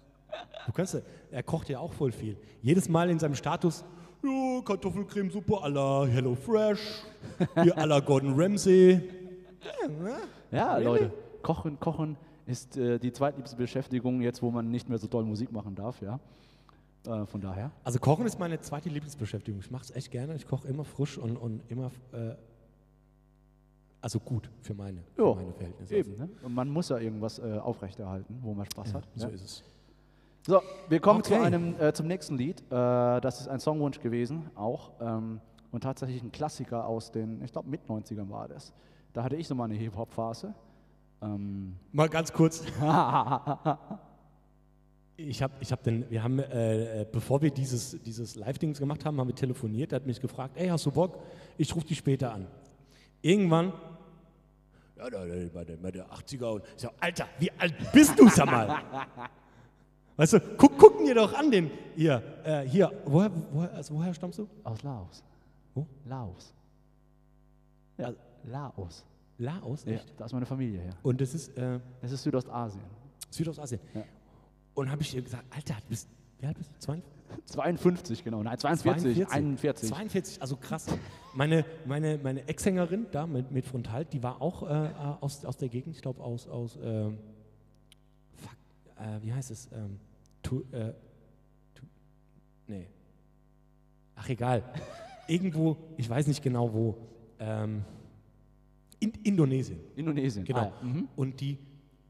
Du kannst, er kocht ja auch voll viel. Jedes Mal in seinem Status, ja, Kartoffelcremesuppe à la Hello Fresh, hier à la Gordon Ramsay. Ja, Leute, Kochen, Kochen ist äh, die zweitliebste Beschäftigung jetzt, wo man nicht mehr so doll Musik machen darf, ja. Äh, von daher. Also Kochen ist meine zweite Lieblingsbeschäftigung. Ich mache es echt gerne. Ich koche immer frisch und, und immer, äh, also gut für meine, für Ja, meine Verhältnisse. Eben, ne? Und man muss ja irgendwas äh, aufrechterhalten, wo man Spaß hat. so ja. ist es. So, wir kommen zu Okay. einem, äh, zum nächsten Lied. Äh, das ist ein Songwunsch gewesen, auch. Ähm, und tatsächlich ein Klassiker aus den, ich glaube, Mit-90ern war das. Da hatte ich so mal eine Hip-Hop-Phase. Ähm, Mal ganz kurz. Ich habe, ich habe den, wir haben, äh, äh, bevor wir dieses, dieses Live-Dings gemacht haben, haben wir telefoniert. Er hat mich gefragt, ey, hast du Bock? Ich rufe dich später an. Irgendwann, ja, da, da, bei, der, bei der 80er und ich sag, Alter, wie alt bist du, sag mal? Weißt du, guck, gucken dir doch an den, hier, äh, hier, woher, woher, also woher stammst du? aus Laos. Wo? Laos. Ja, Laos. Laos, Ja, echt? da ist meine Familie her. Und das ist äh, Es ist Südostasien. Südostasien. Ja. Und habe ich ihr gesagt, Alter, bist, wie alt bist du? 22? 52, genau. Nein, 42, 41. 42, also krass. Meine, meine, meine Ex-Hängerin da mit, mit Frontal, die war auch äh, äh, aus, aus der Gegend, ich glaube aus, aus ähm, fuck, äh, wie heißt es? Ähm, tu, äh, tu, nee. Ach, egal. Irgendwo, ich weiß nicht genau wo. Ähm, in Indonesien, Indonesien. genau. Ah. Mhm. und, die,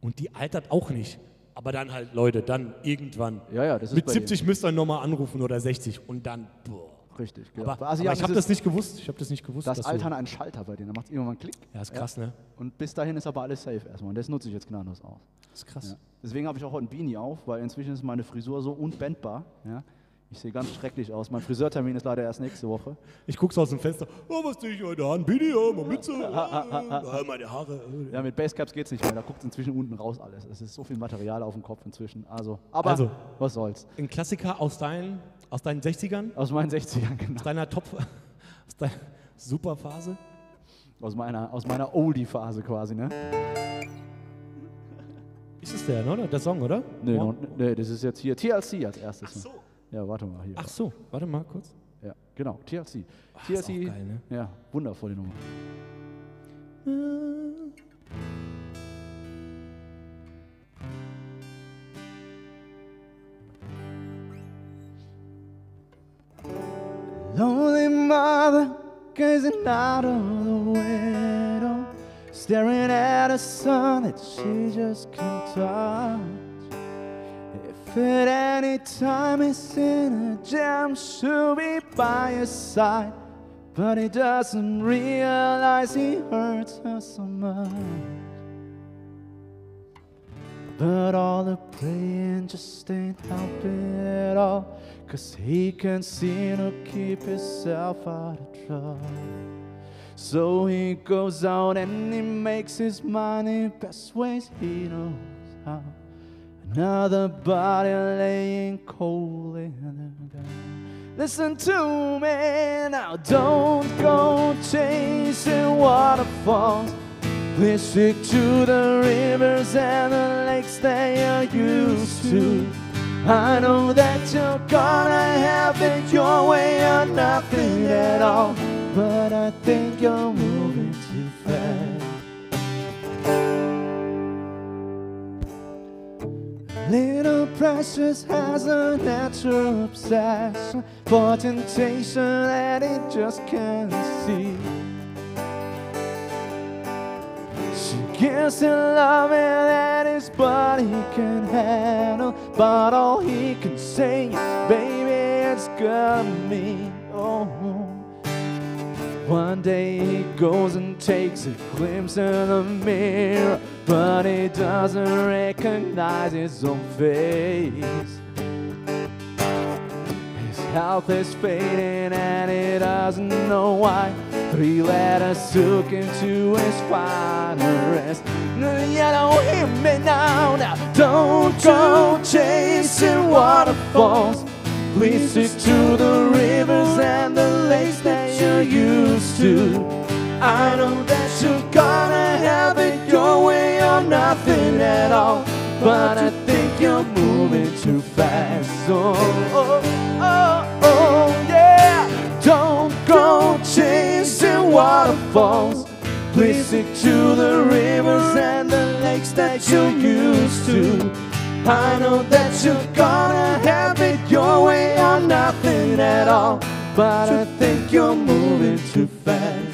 und die altert auch nicht. Aber dann halt, Leute, dann irgendwann. ja, ja, das ist Mit bei 70 müsst ihr nochmal anrufen oder 60 und dann, boah. Richtig, genau. Aber, Bei aber ich habe das nicht gewusst. Ich habe das nicht gewusst. Das Altern ein Schalter bei denen. Da macht es irgendwann einen Klick. Ja, ist krass, ne? Und bis dahin ist aber alles safe erstmal. Und das nutze ich jetzt gnadenlos aus. Ist krass. Ja. Deswegen habe ich auch heute ein Beanie auf, weil inzwischen ist meine Frisur so unbändbar. Ja. Ich sehe ganz schrecklich aus. Mein Friseurtermin ist leider erst nächste Woche. Ich gucke so aus dem Fenster. Oh, was tue ich heute an? Bini, ja, mal Mütze. Ah, meine Haare. Ja, mit Basecaps geht es nicht mehr. Da guckt inzwischen unten raus alles. Es ist so viel Material auf dem Kopf inzwischen. Also, aber Also. was soll's. Ein Klassiker aus deinen, aus deinen 60ern? Aus meinen 60ern, genau. Aus deiner Top, aus deiner Superphase? Aus meiner, aus meiner Oldie-Phase quasi, ne? Ist es der, ne? Der Song, oder? Nee, noch, nee, das ist jetzt hier TLC als erstes. Ach so. Ja, warte mal hier. Ach so, warte mal kurz. Ja, genau, TLC. Ach, ist auch geil, ne? ja, wundervolle Nummer. Lonely mother gazing out of the window, staring at a sun that she just can't touch. If at any time he's in a jam, she'll be by his side. But he doesn't realize he hurts her so much. But all the praying just ain't helping at all. Cause he can't seem to keep himself out of trouble. So he goes out and he makes his money best ways he knows how. Another body laying cold in the ground. Listen to me now, don't go chasing waterfalls. Please stick to the rivers and the lakes that you're used to. I know that you're gonna have it your way or nothing at all. But I think you're Precious has a natural obsession for temptation that he just can't see. She gives him loving that his body can handle, but all he can say is, "Baby, it's got me." One day he goes and takes a glimpse in the mirror, but he doesn't recognize his own face. His health is fading and he doesn't know why. Three letters took him to his final rest. You don't hear me now. Now, don't go chasing waterfalls. Please stick to the rivers and the lakes that you're used to. I know that you're gonna have it your way or nothing at all. But I think you're moving too fast. Oh, oh, oh, oh, yeah. Don't go chasing waterfalls. Please stick to the rivers and the lakes that you're used to. I know that you're gonna have it your way or nothing at all. But I think you're moving too fast.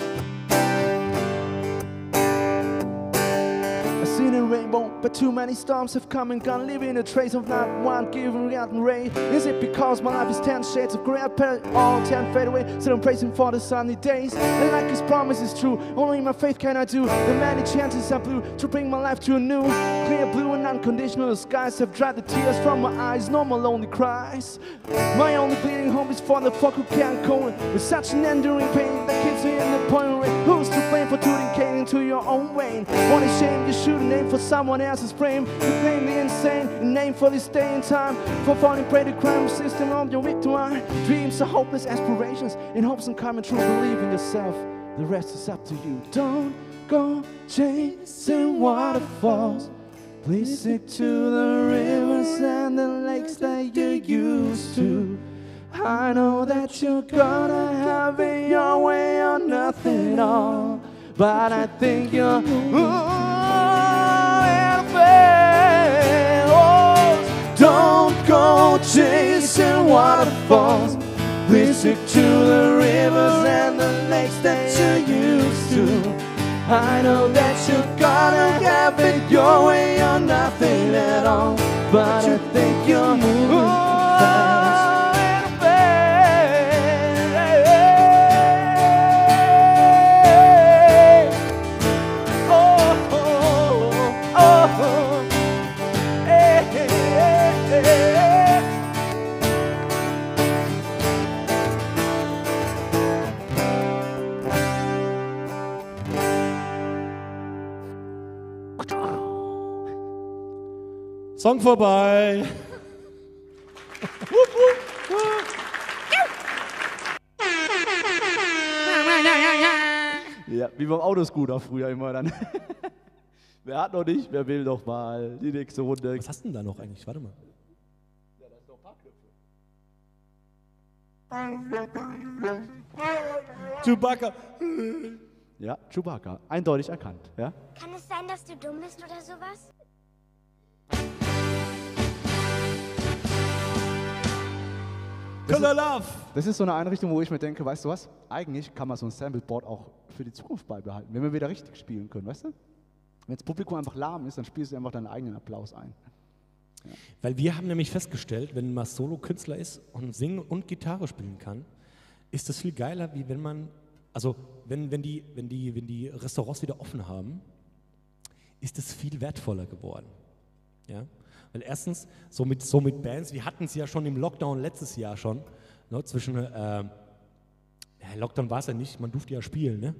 But too many storms have come and gone, leaving a trace of not one given gotten ray. Is it because my life is ten shades of grey? I all ten fade away, so I'm praising for the sunny days. And like his promise is true, only my faith can I do. The many chances are blue to bring my life to a new, clear blue and unconditional skies have dried the tears from my eyes. No more lonely cries. My only bleeding home is for the fuck who can't cope with such an enduring pain that keeps me in the point who's to blame for tuning Cain into your own vein? A shame you shoot a name for someone else's frame. You claim the insane, a name for this day and time. For falling prey to crime system of your victim. Dreams are hopeless aspirations in hopes of coming true. Believe in yourself The rest is up to you. Don't go chasing waterfalls. Please stick to the rivers and the lakes that you used to. I know that you're gonna have it your way or nothing at all. But I think you're Don't go chasing waterfalls. Listen to the rivers and the lakes that you used to. I know that you're gonna have it your way or nothing at all. But I think you're moving Song vorbei. Ja, wie beim Autoscooter früher immer dann. wer hat noch nicht, wer will noch mal die nächste Runde. Was hast du denn da noch eigentlich? Warte mal. Chewbacca. Ja, Chewbacca, eindeutig erkannt. Ja? Kann es sein, dass du dumm bist oder sowas? Color Love. Das ist so eine Einrichtung, wo ich mir denke, weißt du was? Eigentlich kann man so ein Sampleboard auch für die Zukunft beibehalten, wenn wir wieder richtig spielen können, weißt du? Wenn das Publikum einfach lahm ist, dann spielst du einfach deinen eigenen Applaus ein. Weil wir haben nämlich festgestellt, wenn man Solo-Künstler ist und singen und Gitarre spielen kann, ist das viel geiler, wie wenn man, also wenn, wenn, die, wenn, die, wenn die Restaurants wieder offen haben, ist es viel wertvoller geworden. Ja? Weil erstens, so mit, so mit Bands, wir hatten es ja schon im Lockdown letztes Jahr schon, ne, zwischen, äh, ja, Lockdown war es ja nicht, man durfte ja spielen, ne?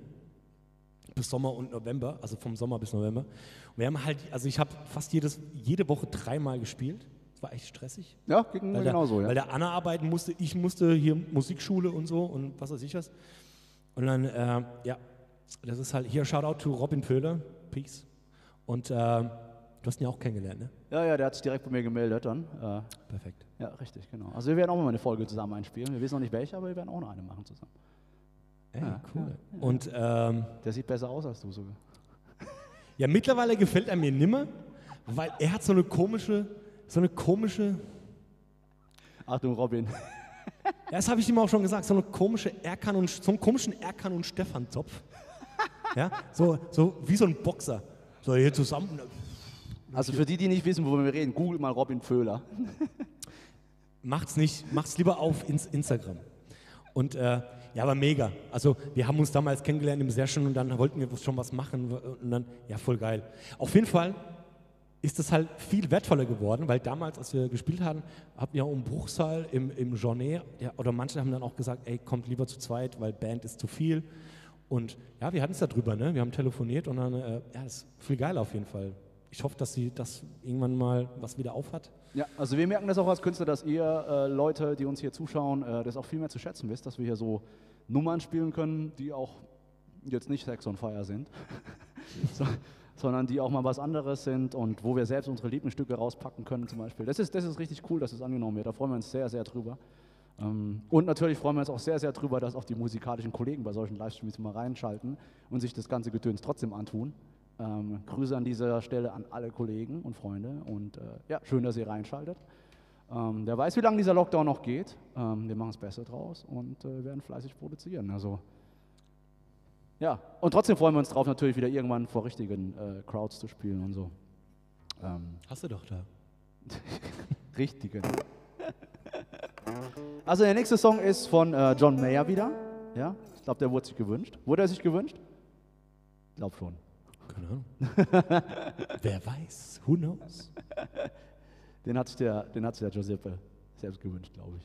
bis Sommer und November, also vom Sommer bis November. Und wir haben halt, also ich habe fast jedes, jede Woche dreimal gespielt. Das war echt stressig. Ja, ging mir Weil der, genauso, ja. weil der Anna arbeiten musste, ich musste hier Musikschule und so und was weiß ich was. Und dann, äh, ja, das ist halt, hier Shoutout to Robin Pöhler, Peace. Und äh, du hast ihn ja auch kennengelernt, ne? Ja, ja, der hat sich direkt bei mir gemeldet dann. Äh, Perfekt. ja, richtig, genau. Also wir werden auch mal eine Folge zusammen einspielen. Wir wissen noch nicht welche, aber wir werden auch noch eine machen zusammen. Ey, Ja, cool. Und ähm, Der sieht besser aus als du sogar. ja, mittlerweile gefällt er mir nimmer, weil er hat so eine komische, so eine komische, Achtung, Robin. ja, das habe ich ihm auch schon gesagt, so eine komische Erkan und so einen komischen Erkan und Stefan Zopf. Ja, so, so wie so ein Boxer. So hier zusammen. Also für die, die nicht wissen, worüber wir reden, googelt mal Robin Pföhler. Macht's nicht, macht's lieber auf ins Instagram. Und äh, ja, aber mega. Also wir haben uns damals kennengelernt im Session und dann wollten wir schon was machen und dann, ja, voll geil. Auf jeden Fall ist es halt viel wertvoller geworden, weil damals, als wir gespielt haben, hatten wir auch einen Bruchsal im, im Journée, ja, oder manche haben dann auch gesagt, ey, kommt lieber zu zweit, weil Band ist zu viel. Und ja, wir hatten es darüber, ne? wir haben telefoniert und dann, äh, ja, ist viel geiler auf jeden Fall. Ich hoffe, dass sie das irgendwann mal was wieder aufhat. Ja, also wir merken das auch als Künstler, dass ihr äh, Leute, die uns hier zuschauen, äh, das auch viel mehr zu schätzen wisst, dass wir hier so Nummern spielen können, die auch jetzt nicht Sex on Fire sind, so, sondern die auch mal was anderes sind und wo wir selbst unsere Lieblingsstücke rauspacken können zum Beispiel. Das ist, das ist richtig cool, dass es angenommen wird. Da freuen wir uns sehr, sehr drüber. Ähm, und natürlich freuen wir uns auch sehr, sehr drüber, dass auch die musikalischen Kollegen bei solchen Livestreams mal reinschalten und sich das ganze Gedöns trotzdem antun. Ähm, Grüße an dieser Stelle an alle Kollegen und Freunde und äh, ja, schön, dass ihr reinschaltet. Ähm, wer weiß, wie lange dieser Lockdown noch geht. Ähm, wir machen es besser draus und äh, werden fleißig produzieren. Also ja, und trotzdem freuen wir uns drauf, natürlich wieder irgendwann vor richtigen äh, Crowds zu spielen und so. Ähm, Hast du doch da. richtigen. Also der nächste Song ist von äh, John Mayer wieder. Ja, ich glaube, der wurde sich gewünscht. Wurde er sich gewünscht? Ich glaube schon. Keine Ahnung. Wer weiß, who knows? Den hat sich der, den hat sich der Giuseppe selbst gewünscht, glaube ich.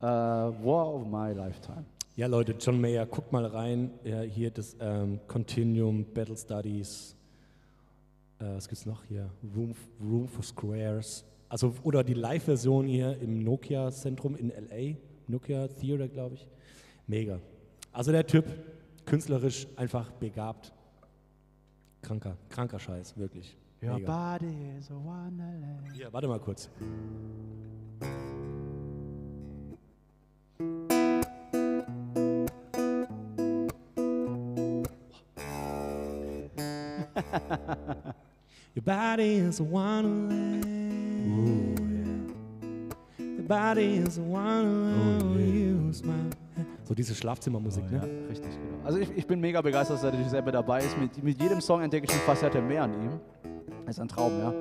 Äh, War of My Lifetime. Ja, Leute, John Mayer, guckt mal rein. Ja, hier das ähm, Continuum, Battle Studies. Äh, was gibt's noch hier? Room, Room for Squares. Also, oder die Live-Version hier im Nokia-Zentrum in LA. Nokia Theater, glaube ich. Mega. Also der Typ, künstlerisch einfach begabt. Kranker, kranker Scheiß, wirklich. Your Mega. body is a wonderland. Hier, warte mal kurz. Your body is a wonderland. Your body is a wonderland. Oh, yeah. You smile. So diese Schlafzimmermusik, Ja, ne? richtig, genau. Also ich, ich bin mega begeistert, dass der Giuseppe dabei ist. Mit, mit jedem Song entdecke ich eine Facette mehr an ihm. Das ist ein Traum, ja.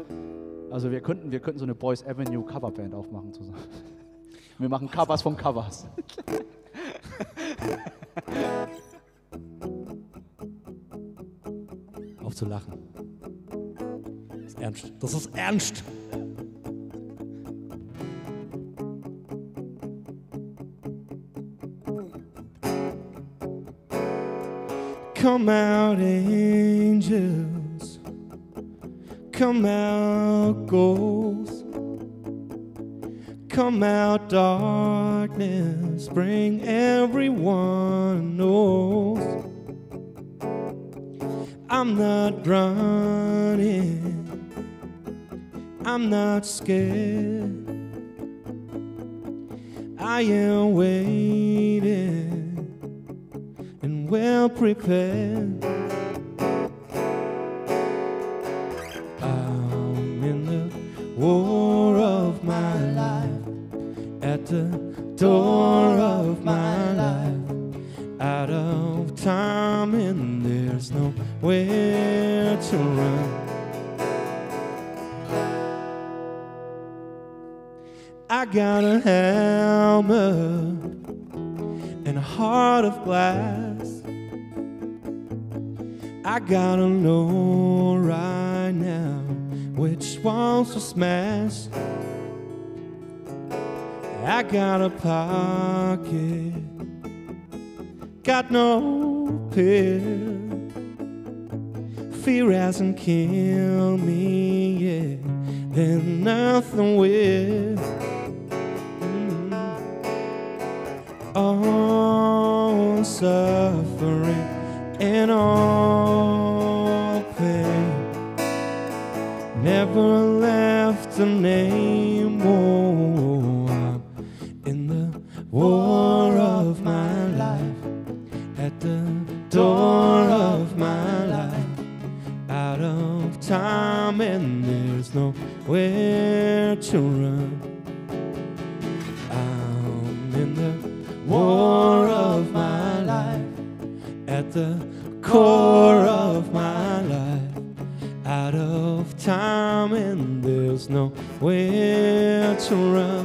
Also wir könnten, wir könnten so eine Boys Avenue Coverband aufmachen zusammen. Wir machen Covers von Covers. Auf zu lachen. Das ist ernst. Das ist ernst. Come out, angels. Come out, ghosts. Come out, darkness. Bring everyone knows. I'm not running. I'm not scared. I am waiting well prepared. I'm in the war of my life, at the door of my life, out of time, and there's nowhere to run. I got a hammer and a heart of glass. I gotta know right now which ones to smash. I got a pocket, got no pill. Fear hasn't killed me yet, then nothing will. All suffering and all pain never left a name. Oh, in the war of my life, at the door of my life, out of time, and there's nowhere to run. Nowhere to run.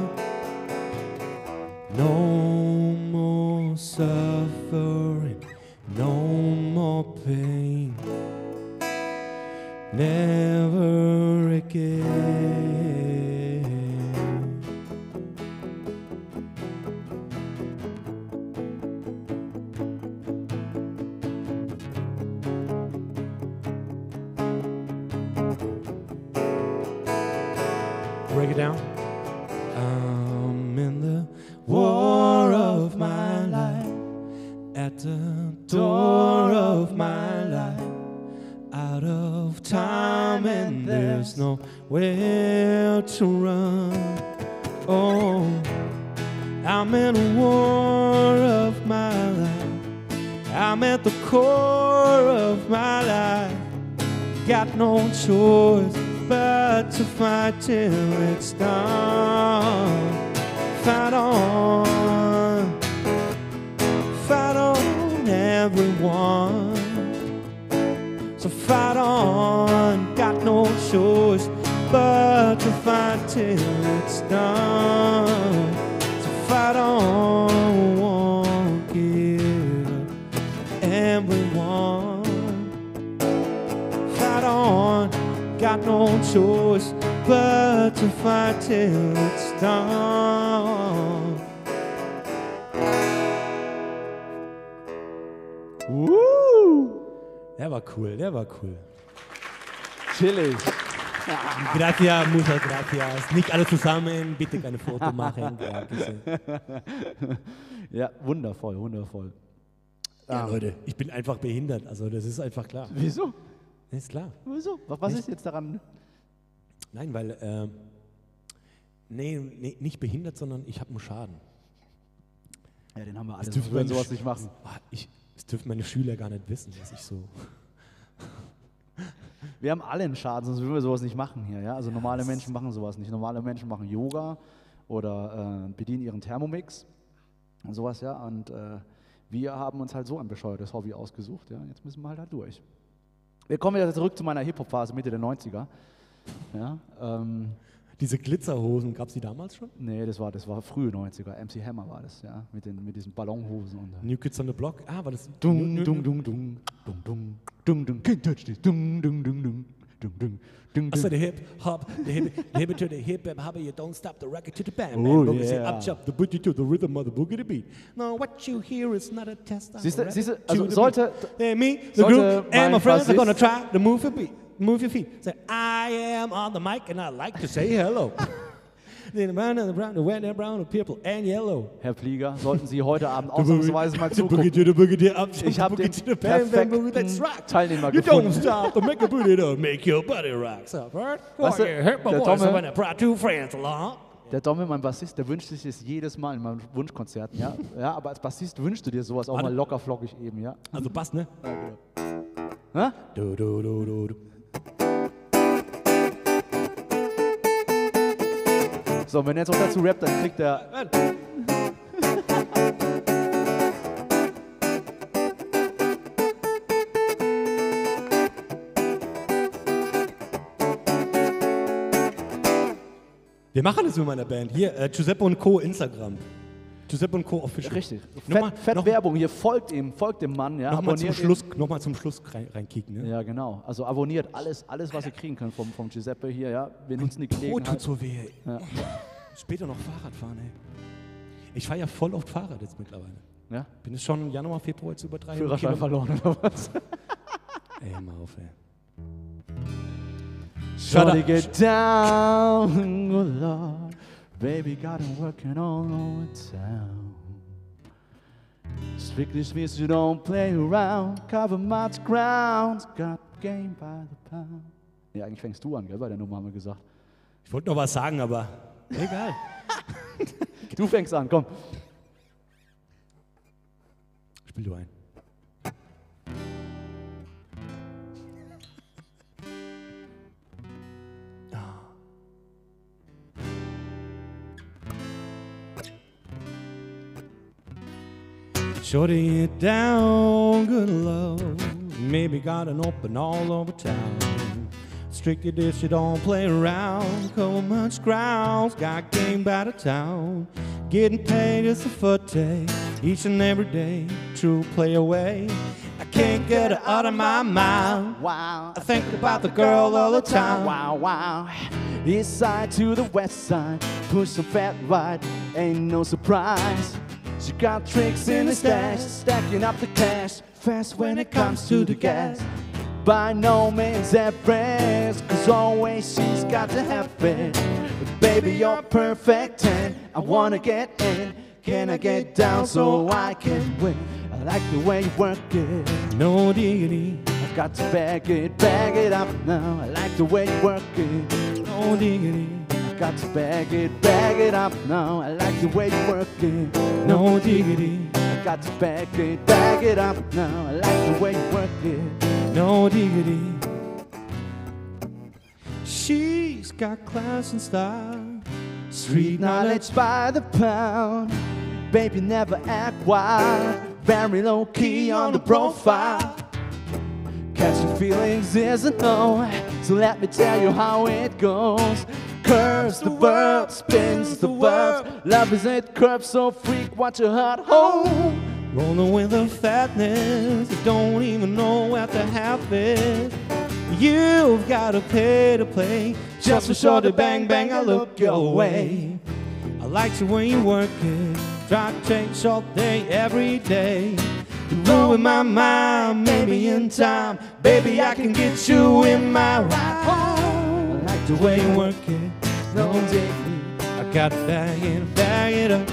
Gracias, muchas gracias. Nicht alle zusammen, bitte keine Foto machen. Ja, wundervoll, wundervoll. Ja, Leute, ich bin einfach behindert. Also das ist einfach klar. Wieso? Ist klar. Wieso? Was, was ist jetzt daran? Nein, weil, äh, nee, nee, nicht behindert, sondern ich habe einen Schaden. Ja, den haben wir alle. dürfen Wir sowas nicht machen. Ich, das dürfen meine Schüler gar nicht wissen, dass ich so. Wir haben alle einen Schaden, sonst würden wir sowas nicht machen hier. Ja? Also normale Menschen machen sowas nicht. Normale Menschen machen Yoga oder äh, bedienen ihren Thermomix und sowas, ja. Und äh, wir haben uns halt so ein bescheuertes Hobby ausgesucht, ja. Jetzt müssen wir halt da durch. Wir kommen wieder zurück zu meiner Hip-Hop-Phase Mitte der 90er. Ja, ähm, Diese Glitzerhosen, gab es die damals schon? nee, das war, das war frühe 90er. MC Hammer war das, ja. Mit, den, mit diesen Ballonhosen und New Kids on the Block? Ah, war das. Dung, dung, dung, dung, dung, dung, dung, dung, can't touch this, dung, dung, dung, dung, dung, dung, dung, dung. the hip hop, the hip, the hip to the hip hop, you don't stop the record to the bang Oh, man. Yeah. up jump the booty to the rhythm of the boogie to beat. No, what you hear is not a test. Siehst du, I'm siehst du, ready also sollte, beat. Me, the group, and my friends are gonna try to move your feet, move your feet. Say, I am on the mic and I like to say hello. The brown and the brown, the red and brown, the purple and yellow. Herr Flieger, sollten Sie heute Abend ausnahmsweise mal zugucken. Ich hab the boogie den perfekten. Teilnehmer You gefunden. don't stop to make your booty to make your body rock. So, right? Weißt du, der along. Der Domme, mein Bassist, der wünscht sich das jedes Mal in meinen Wunschkonzerten, ja. Ja, aber als Bassist wünschst du dir sowas auch mal locker flockig eben, ja. Also Bass, ne? Hä? Du, du, du, du, du. So, wenn er jetzt auch dazu rappt, dann kriegt er. Wir machen das mit meiner Band. Hier, äh, Giuseppe und Co. Instagram. Giuseppe und Co. Official. Richtig. Nochmal, Fett, Fett noch, Werbung hier, folgt ihm, folgt dem Mann, ja. noch mal zum. Schluss, noch mal zum Schluss rein, reinkicken. Ne? Ja, genau. Also abonniert alles, alles, was ihr kriegen könnt vom, vom Giuseppe hier, ja. Wir nutzen die Oh, tut Gelegenheit. so weh. Ja. Später noch Fahrrad fahren, ey. Ich fahre ja voll oft Fahrrad jetzt mittlerweile. Ja? Bin jetzt schon Januar, Februar jetzt über 300 Führerschein Kilometer. verloren oder was? Ey, mal auf, ey. Shawty up. get down, oh Lord. Baby got him working all over town. Strictly Smith, you don't play around. Cover much ground. Got game by the pound. Ja, eigentlich fängst du an, gell? Bei der Nummer haben wir gesagt. Ich wollte noch was sagen, aber egal. Du fängst an, komm. Spiel du ein. Shorty it down, good love. Maybe got an open all over town. Strictly this, you don't play around. Cover much grounds, got game by the town. Getting paid is a forte, each and every day. True play away. I can't get her out of my mind. Wow. I think about the girl all the time. Wow, wow. East side to the west side. Push some fat right, ain't no surprise. She got tricks in the stash, stacking up the cash. Fast when it comes to the gas. By no means average, cause always she's got to have it. Baby, you're perfect, and I wanna get in. Can I get down so I can win? I like the way you work it. No diggity, I've got to bag it, bag it up now. I like the way you work it. no diggity, got to bag it, bag it up now. I like the way you work it. no diggity, I got to bag it, bag it up now. I like the way you work it. no diggity. She's got class and style. Street knowledge by the pound. Baby, never act wild. Very low key on the profile. Catching feelings is a no. So let me tell you how it goes. Curves the world, spins the world. Love is it curves so freak, watch your heart hold. Rolling with the fatness, you don't even know what to have it. You've got to pay to play. Just for sure to bang bang, I look your way. I like the way you work it. To change all day, every day. You ruin my mind, maybe in time. Baby, I can get you in my ride. The way you work it, no dignity. I got to bag it, bag it up.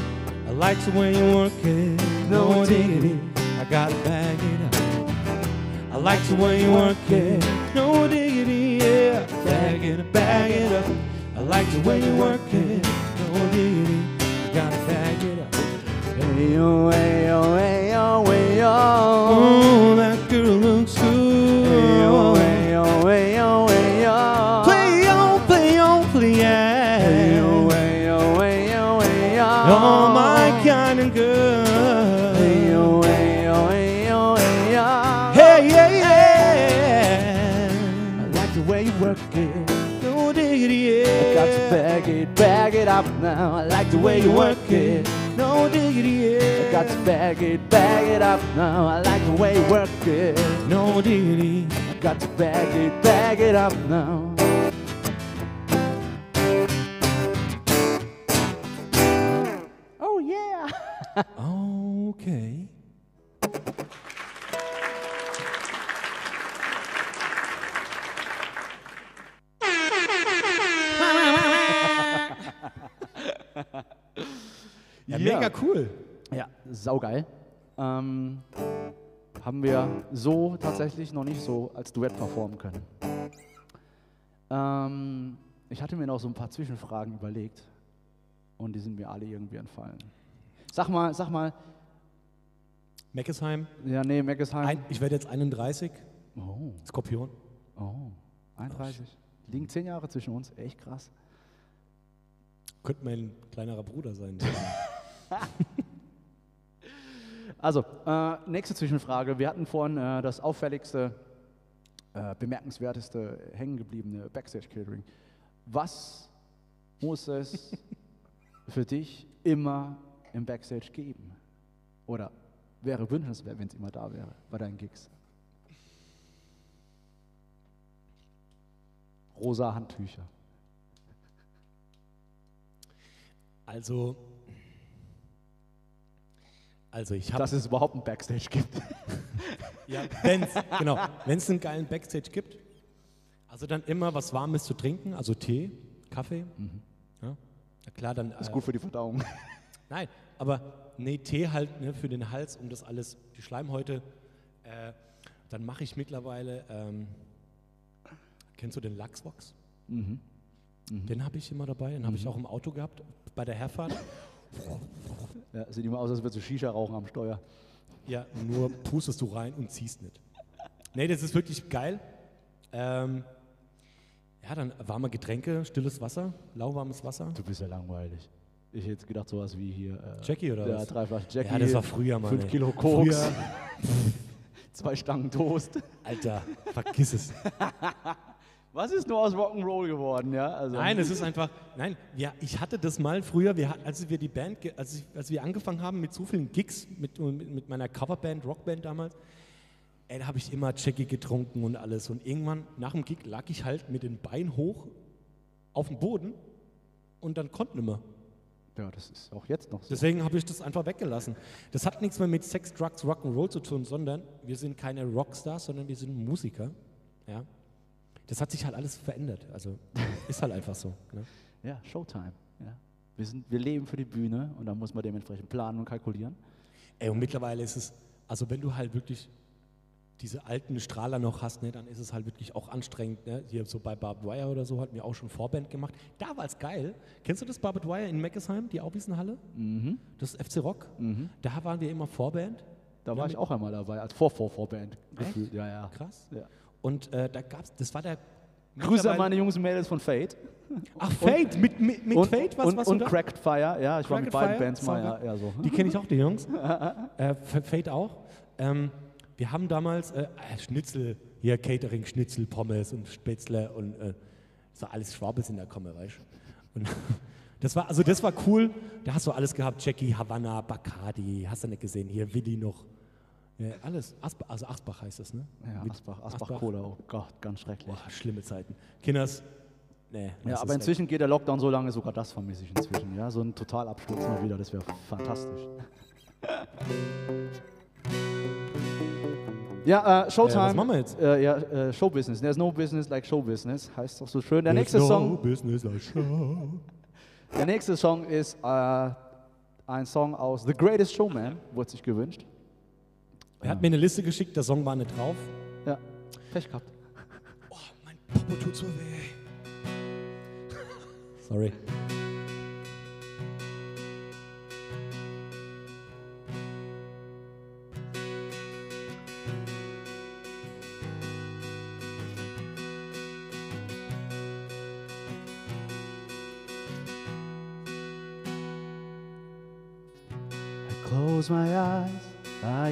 I like the way you work it, No diggity. diggity. I gotta bag it up. I like the way you work it, no diggity, yeah. Bag it up, bag it up. I like the way you work it, no diggity. I gotta bag it up. Hey yo, hey yo, hey yo, hey. Oh, oh, oh. Bag it, bag it up now. I like the way you work it. No diggity, yeah. I got to bag it, bag it up now. I like the way you work it. No diggity. I got to bag it, bag it up now. Oh yeah. Okay. Ja, mega cool. Ja, saugeil. Ähm, haben wir so tatsächlich noch nicht so als Duett performen können. Ähm, ich hatte mir noch so ein paar Zwischenfragen überlegt und die sind mir alle irgendwie entfallen. Sag mal, sag mal, Meckesheim, ja, nee, Meckesheim. ein, ich werde jetzt 31, oh, Skorpion. oh, 31. Liegen zehn Jahre zwischen uns, echt krass. Könnte mein kleinerer Bruder sein. Also, äh, nächste Zwischenfrage. Wir hatten vorhin äh, das auffälligste, äh, bemerkenswerteste, hängengebliebene Backstage-Catering. Was muss es für dich immer im Backstage geben? Oder wäre wünschenswert, wenn es immer da wäre bei deinen Gigs? Rosa Handtücher. Also, also ich habe Dass es überhaupt ein Backstage gibt. Ja, wenn's, genau. Wenn es einen geilen Backstage gibt, also dann immer was Warmes zu trinken, also Tee, Kaffee. Ja, ja klar, dann. Mhm. Ist äh, gut für die Verdauung. Nein, aber nee, Tee halt ne, für den Hals, um das alles, die Schleimhäute. Äh, dann mache ich mittlerweile, ähm, kennst du den Lachsbox? Mhm. Den habe ich immer dabei, den habe ich auch im Auto gehabt, bei der Herfahrt. Ja, sieht immer aus, als würdest du Shisha rauchen am Steuer. Ja, nur pustest du rein und ziehst nicht. Nee, das ist wirklich geil. Ähm, ja, dann warme Getränke, stilles Wasser, lauwarmes Wasser. Du bist ja langweilig. Ich hätte gedacht, sowas wie hier. Äh, Jackie oder ja, was? drei Flaschen Jackie. Ja, das war früher, Mann. Fünf ey. Kilo Koks. Zwei Stangen Toast. Alter, vergiss es. Was ist nur aus Rock'n'Roll geworden, ja? Also, Nein, es ist einfach, nein, ja, ich hatte das mal früher, wir, als wir die Band, als, ich, als wir angefangen haben mit so vielen Gigs, mit, mit, mit meiner Coverband, Rockband damals, ey, da habe ich immer Jackie getrunken und alles. Und irgendwann nach dem Gig lag ich halt mit den Beinen hoch auf dem Boden und dann konnte nicht mehr. Ja, das ist auch jetzt noch so. Deswegen habe ich das einfach weggelassen. Das hat nichts mehr mit Sex, Drugs, Rock'n'Roll zu tun, sondern wir sind keine Rockstars, sondern wir sind Musiker. Ja. Das hat sich halt alles verändert. Also ist halt einfach so. Ne? Ja, Showtime. Ja. Wir, sind, wir leben für die Bühne und da muss man dementsprechend planen und kalkulieren. Ey, und mittlerweile ist es, also wenn du halt wirklich diese alten Strahler noch hast, ne, dann ist es halt wirklich auch anstrengend. Ne? Hier so bei Barbed Wire oder so hatten wir auch schon Vorband gemacht. Da war es geil. Kennst du das Barbed Wire in Meckesheim, die Auwiesenhalle? Mhm. Das ist FC Rock. Da waren wir immer Vorband. Da Ja, war ich auch einmal dabei, als Vor-Vor-Vorband gefühlt. Ja, ja. Krass. Ja. Und äh, da gab's, das war der. Grüße an meine Jungs und Mädels von Fate. Ach, Fate, mit, mit, mit und, Fate, was und, und? Cracked Fire, ja, ich war mit Cracked beiden Fire? Bands mal, ja, so. Die kenne ich auch, die Jungs. äh, Fate auch. Ähm, wir haben damals äh, äh, Schnitzel, hier Catering, Schnitzel, Pommes und Spätzle und äh, so alles Schwabels in der Komme, weißt du. Und das war, also das war cool. Da hast du alles gehabt, Jackie, Havanna, Bacardi, hast du nicht gesehen, hier Willi noch. Ja, alles, Asbach, also Asbach heißt das, ne? Ja, Mit Asbach, Asbach Cola, oh Gott, ganz schrecklich. Boah, schlimme Zeiten. Kinders, nee. Ja, aber ist weg. inzwischen geht der Lockdown so lange, sogar das vermisse ich inzwischen. Ja, so ein Totalabsturz mal wieder, das wäre fantastisch. Ja, äh, Showtime. Äh, was machen wir jetzt? Äh, ja, äh, Showbusiness. There's no business like Showbusiness. Heißt doch so schön. Der There's nächste no Song, business like show. der nächste Song ist äh, ein Song aus The Greatest Showman, wurde sich gewünscht. Er hat mir eine Liste geschickt, der Song war nicht drauf. Ja, Pech gehabt. Oh, mein Popo tut so weh. Sorry.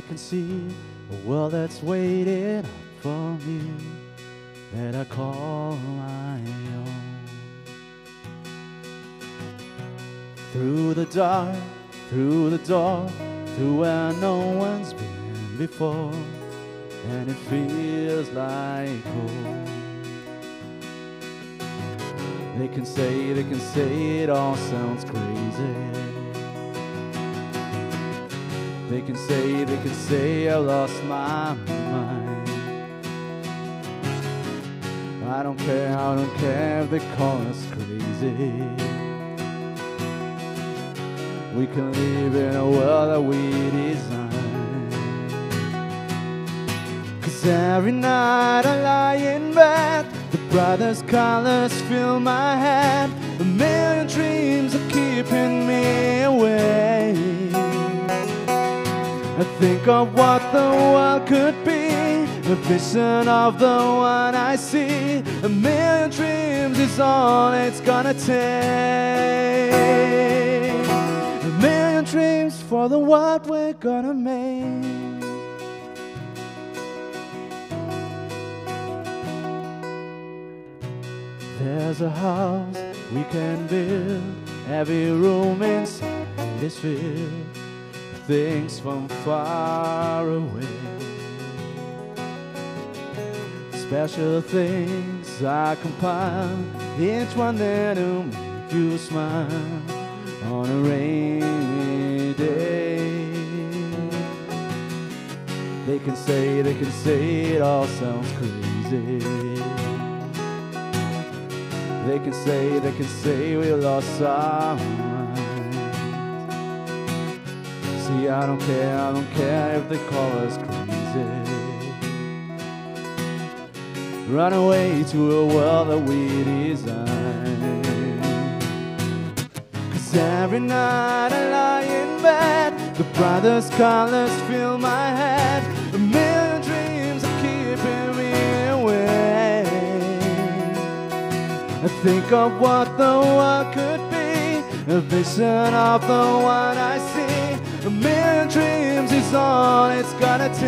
Can see a world that's waiting for me that I call my own. Through the dark, through the door, through where no one's been before, and it feels like home. They can say, they can say it all sounds crazy. They can say, they can say I lost my mind. I don't care, I don't care if they call us crazy. We can live in a world that we design. Cause every night I lie in bed, the brightest colors fill my head. A million dreams are keeping me awake. I think of what the world could be, a vision of the one I see. A million dreams is all it's gonna take. A million dreams for the world we're gonna make. There's a house we can build, every room inside is filled things from far away. Special things I compile, each one there to make you smile on a rainy day. They can say, they can say it all sounds crazy. They can say, they can say we lost our I don't care, I don't care if they call us crazy. Run away to a world that we design. Cause every night I lie in bed, the brightest colors fill my head. A million dreams are keeping me awake. I think of what the world could be, a vision of the one I is all it's gonna take.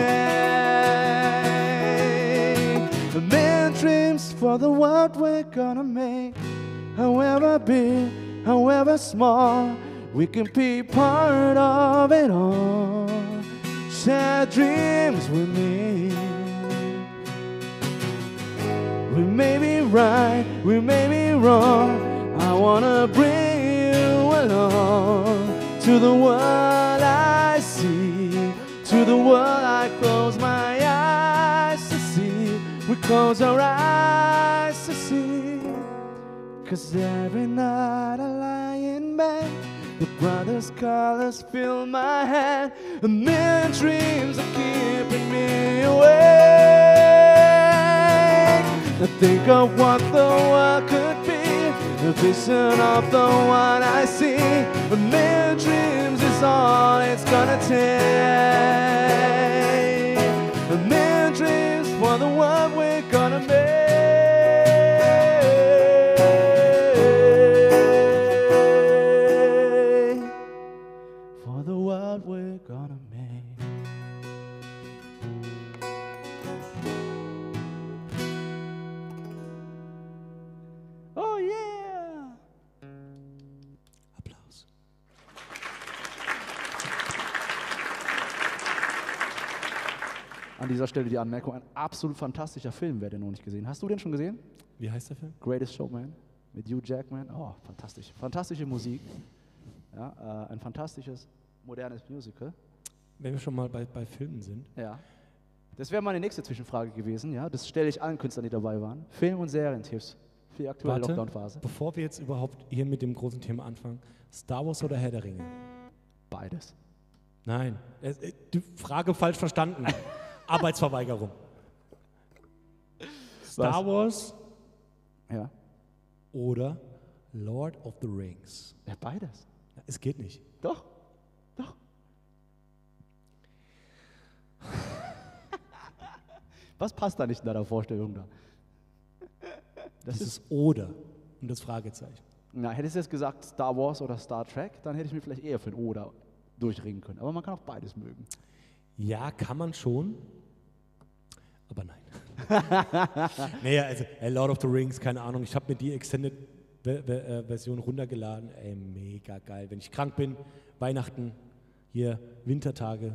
A million dreams for the world we're gonna make. However big, however small, we can be part of it all. Share dreams with me. We may be right, we may be wrong. I wanna bring you along to the world to the world I close my eyes to see. We close our eyes to see. Cause every night I lie in bed, the brother's colors fill my head. A million dreams are keeping me awake. I think of what the world could be, a vision of the one I see. A million dreams all it's gonna take. A million dreams for the world we're gonna dieser Stelle die Anmerkung, ein absolut fantastischer Film, wer den noch nicht gesehen. Hast du den schon gesehen? Wie heißt der Film? Greatest Showman mit Hugh Jackman. Oh, fantastisch. Fantastische Musik. Ja, äh, ein fantastisches, modernes Musical. Wenn wir schon mal bei, bei Filmen sind. Ja. Das wäre meine nächste Zwischenfrage gewesen. Ja, das stelle ich allen Künstlern, die dabei waren. Film- und Serientipps für die aktuelle Lockdown-Phase. bevor wir jetzt überhaupt hier mit dem großen Thema anfangen, Star Wars oder Herr der Ringe? Beides. Nein, es- äh, die Frage falsch verstanden. Arbeitsverweigerung. Star Wars Ja. oder Lord of the Rings? Ja, beides. Es geht nicht. Doch. Doch. Was passt da nicht in deiner Vorstellung da? Das ist, Dieses oder und das Fragezeichen. na, hättest du jetzt gesagt Star Wars oder Star Trek, dann hätte ich mir vielleicht eher für ein Oder durchringen können. Aber man kann auch beides mögen. Ja, kann man schon, aber nein. naja, also äh, Lord of the Rings, keine Ahnung. Ich habe mir die Extended äh, Version runtergeladen. Ey, mega geil. Wenn ich krank bin, Weihnachten, hier Wintertage,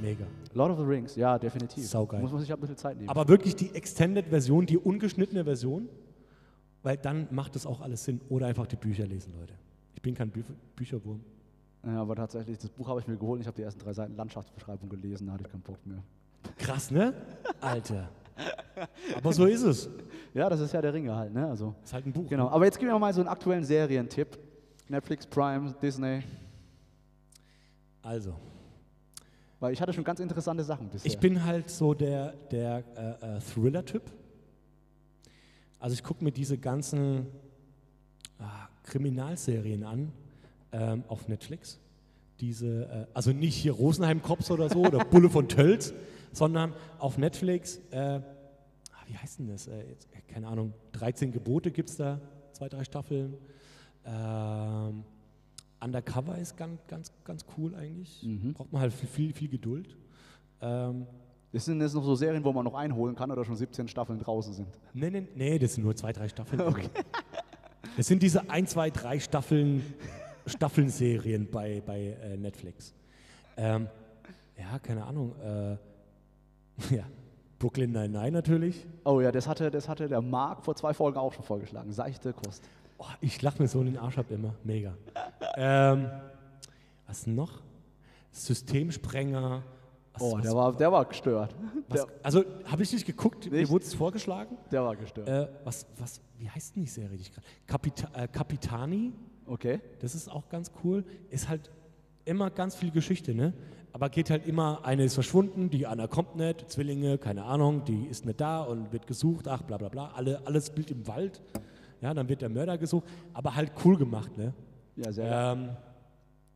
mega. Lord of the Rings, ja, definitiv. Saugeil. Muss man sich ein bisschen Zeit nehmen. Aber wirklich die Extended Version, die ungeschnittene Version, weil dann macht das auch alles Sinn. Oder einfach die Bücher lesen, Leute. Ich bin kein Bü Bücherwurm. ja, aber tatsächlich, das Buch habe ich mir geholt. Ich habe die ersten drei Seiten Landschaftsbeschreibung gelesen, da hatte ich keinen Bock mehr. Krass, ne? Alter. Aber so ist es. Ja, das ist ja der Ringe halt, ne? Also, Ist halt ein Buch. genau. Aber jetzt gib mir mal so einen aktuellen Serientipp. Netflix, Prime, Disney. Also, Weil ich hatte schon ganz interessante Sachen bisher. ich bin halt so der, der äh, äh, Thriller-Typ. Also ich gucke mir diese ganzen ah, Kriminalserien an ähm, auf Netflix. Diese, äh, also nicht hier Rosenheim Cops oder so oder Bulle von Tölz, sondern auf Netflix, äh, ah, wie heißt denn das? Äh, jetzt, äh, keine Ahnung, 13 Gebote gibt es da, zwei, drei Staffeln. Ähm, Undercover ist ganz, ganz, ganz cool eigentlich. Braucht man halt viel, viel, viel Geduld. Ähm, Das sind jetzt noch so Serien, wo man noch einholen kann oder schon 17 Staffeln draußen sind. Nee, nee, nee, das sind nur zwei, drei Staffeln. Das sind diese ein, zwei, drei Staffeln, Staffeln-Serien bei, bei äh, Netflix. Ähm, ja, keine Ahnung. Äh, ja, Brooklyn Nine-Nine natürlich. Oh ja, das hatte, das hatte der Marc vor zwei Folgen auch schon vorgeschlagen. Seichte Kost. Oh, ich lach mir so in den Arsch ab immer. Mega. ähm, was noch? Systemsprenger. Was, Oh, was, der war, der war gestört. was, Der, also, habe ich nicht geguckt? Mir Nicht? wurde es vorgeschlagen. der war gestört. Äh, was, was, wie heißt denn die Serie, die? Kapita äh, Capitani. Okay. Das ist auch ganz cool. Ist halt immer ganz viel Geschichte, ne? Aber geht halt immer, eine ist verschwunden, die Anna kommt nicht, Zwillinge, keine Ahnung, die ist nicht da und wird gesucht, ach bla bla bla. Alle, alles Bild im Wald. Ja, dann wird der Mörder gesucht, aber halt cool gemacht, ne? Ja, sehr. Ähm,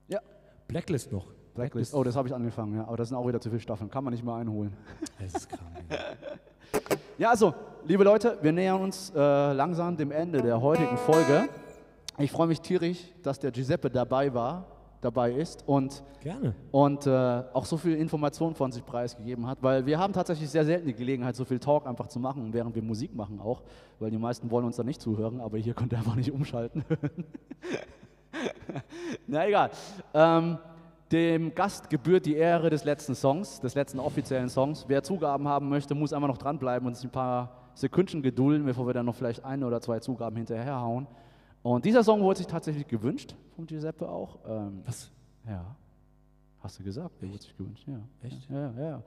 Ja. Blacklist noch. Blacklist. Oh, das habe ich angefangen, ja. Aber das sind auch wieder zu viele Staffeln. Kann man nicht mehr einholen. Das ist krank. ja. Ja, also, liebe Leute, wir nähern uns äh, langsam dem Ende der heutigen Folge. Ich freue mich tierisch, dass der Giuseppe dabei war, dabei ist und, Gerne. und äh, auch so viel Informationen von sich preisgegeben hat, weil wir haben tatsächlich sehr selten die Gelegenheit, so viel Talk einfach zu machen, während wir Musik machen auch, weil die meisten wollen uns da nicht zuhören, aber hier könnt ihr einfach nicht umschalten. Na egal. Ähm, dem Gast gebührt die Ehre des letzten Songs, des letzten offiziellen Songs. Wer Zugaben haben möchte, muss einfach noch dranbleiben und sich ein paar Sekündchen gedulden, bevor wir dann noch vielleicht ein oder zwei Zugaben hinterherhauen. Und dieser Song wurde sich tatsächlich gewünscht, von Giuseppe auch. Ähm, Was? ja. Hast du gesagt? Der wurde sich gewünscht, ja. Echt? Ja, ja,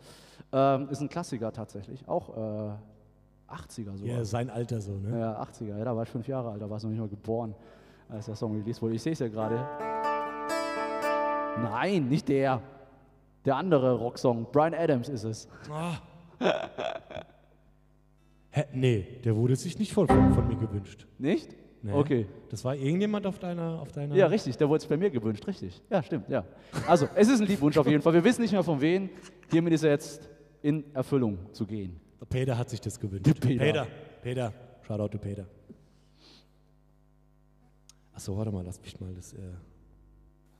ja. Ähm, ist ein Klassiker tatsächlich. Auch äh, 80er sogar. Ja, sein Alter so, ne? Ja, 80er, ja, da war ich fünf Jahre alt, da warst du noch nicht mal geboren, als der Song released wurde. Ich sehe es ja gerade. Nein, nicht der. Der andere Rocksong. Brian Adams ist es. Ah. Hä, nee, der wurde sich nicht von, von, von mir gewünscht. Nicht? Nee. Okay. Das war irgendjemand auf deiner, auf deiner. Ja, richtig, der wurde es bei mir gewünscht, richtig. Ja, stimmt, ja. Also, es ist ein Liebwunsch auf jeden Fall. Wir wissen nicht mehr von wen. Hiermit ist er jetzt in Erfüllung zu gehen. Der Peter hat sich das gewünscht. Der Peter. Peter, Peter. Shoutout to Peter. Achso, warte mal, lass mich mal das. Äh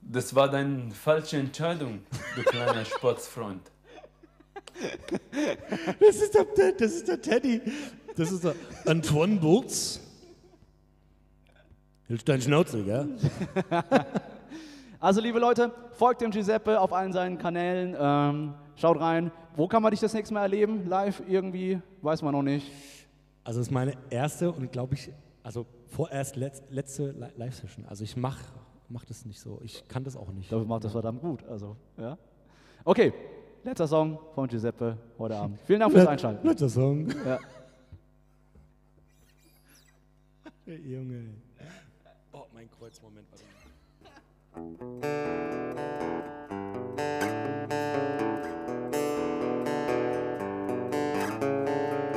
Das war deine falsche Entscheidung, du kleiner Sportsfreund. das, ist der, das ist der Teddy. Das ist der Antoine Burz. Hältst deinen Schnauze, gell? Also, liebe Leute, folgt dem Giuseppe auf allen seinen Kanälen. Ähm, schaut rein. Wo kann man dich das nächste Mal erleben? Live irgendwie? Weiß man noch nicht. Also, das ist meine erste und glaube ich, also vorerst letz, letzte Li- Live-Session. Also, ich mach, mach das nicht so. Ich kann das auch nicht. Dafür macht das verdammt gut. Also, ja. Okay, letzter Song von Giuseppe heute Abend. Vielen Dank fürs Einschalten. Letzter Song. Ja. Junge. ein Kreuzmoment.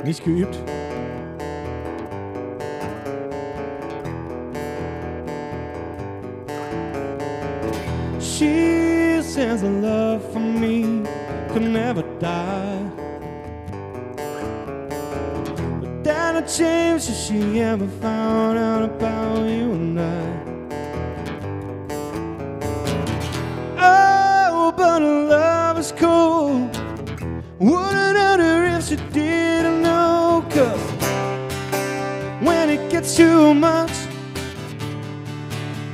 Nicht geübt. She says the love for me could never die. But that'll change if she ever found out about you and I. love cold. Wouldn't her if she didn't know. Cause when it gets too much,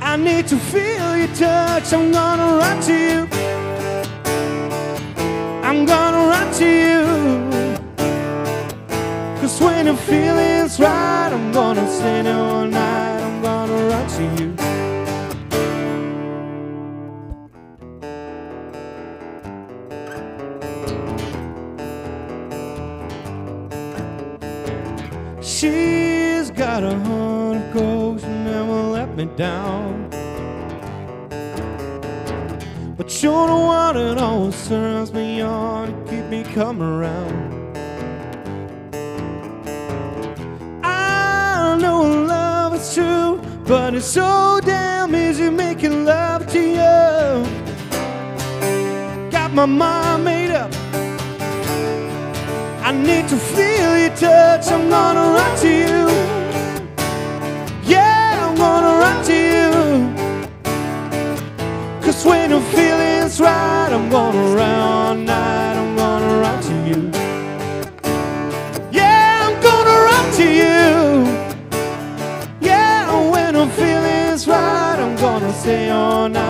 I need to feel your touch. I'm gonna run to you. I'm gonna run to you. Cause when the feeling's right, I'm gonna stay there got a gold, she never let me down. But you're the one that always turns me on to keep me coming around. I know love is true, but it's so damn easy making love to you. Got my mind made up. I need to feel your touch. I'm gonna run to you. When the feeling's right, I'm gonna run night. I'm gonna run to you. Yeah, I'm gonna run to you. Yeah, when the feeling's right, I'm gonna stay all night.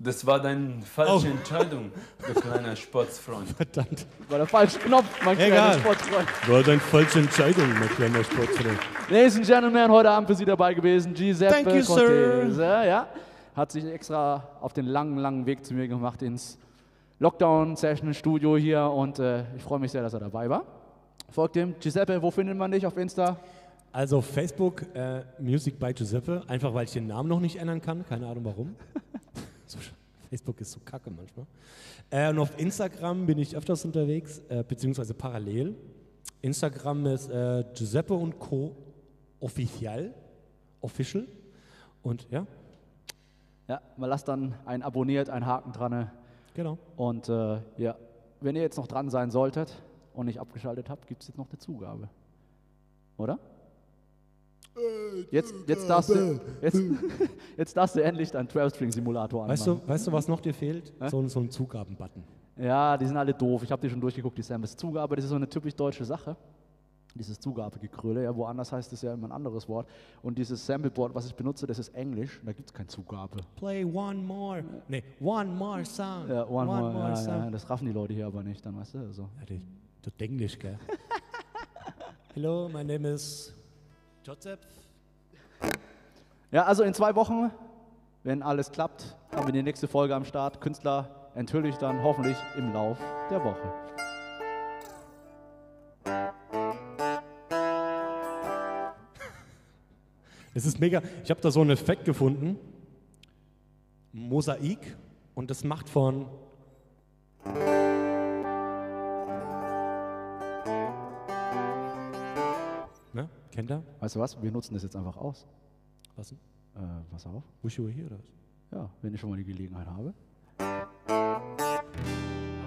Das war deine falsche Entscheidung, du kleiner Sportsfreund. Verdammt. War der falsche Knopf, mein kleiner Egal. Sportfreund. War deine falsche Entscheidung, mein kleiner Sportfreund. Ladies and Gentlemen, heute Abend für Sie dabei gewesen, Giuseppe Thank you, sir. Cortese. Ja, hat sich extra auf den langen, langen Weg zu mir gemacht ins Lockdown-Session-Studio hier und äh, ich freue mich sehr, dass er dabei war. Folgt dem. Giuseppe, wo findet man dich auf Insta? Also Facebook äh, Music by Giuseppe, einfach weil ich den Namen noch nicht ändern kann, keine Ahnung warum. so, Facebook ist so kacke manchmal. Äh, und auf Instagram bin ich öfters unterwegs, äh, beziehungsweise parallel. Instagram ist äh, Giuseppe und Co. Official, Official. Und ja, Ja, mal lasst dann ein abonniert, ein Haken dran. genau. Und äh, ja, wenn ihr jetzt noch dran sein solltet und nicht abgeschaltet habt, gibt es jetzt noch eine Zugabe. Oder? Jetzt, jetzt, darfst du, jetzt, jetzt darfst du endlich deinen 12-String-Simulator anmachen. Weißt du, weißt du, was noch dir fehlt? So, ein- so ein Zugaben-Button. Ja, die sind alle doof. Ich habe die schon durchgeguckt, die Samples. Zugabe, das ist so eine typisch deutsche Sache. Dieses Zugabegekröle, ja, woanders heißt es ja immer ein anderes Wort. Und dieses Sampleboard, was ich benutze, das ist Englisch, da gibt es keine Zugabe. Play one more. Nee, one more song. Ja, one, more, ja, song. ja, das raffen die Leute hier aber nicht, dann weißt du. Also. Ja, die, du Englisch, gell? Hello, my name is Joseph. Ja, also in zwei Wochen, wenn alles klappt, haben wir die nächste Folge am Start. Künstler enthülle ich dann hoffentlich im Lauf der Woche. Es ist mega. Ich habe da so einen Effekt gefunden. Mosaik. Und das macht von. Kennt er? Weißt du was? Wir nutzen das jetzt einfach aus. Was denn? Äh, pass auf. Wish you were here oder was? Ja, wenn ich schon mal die Gelegenheit habe.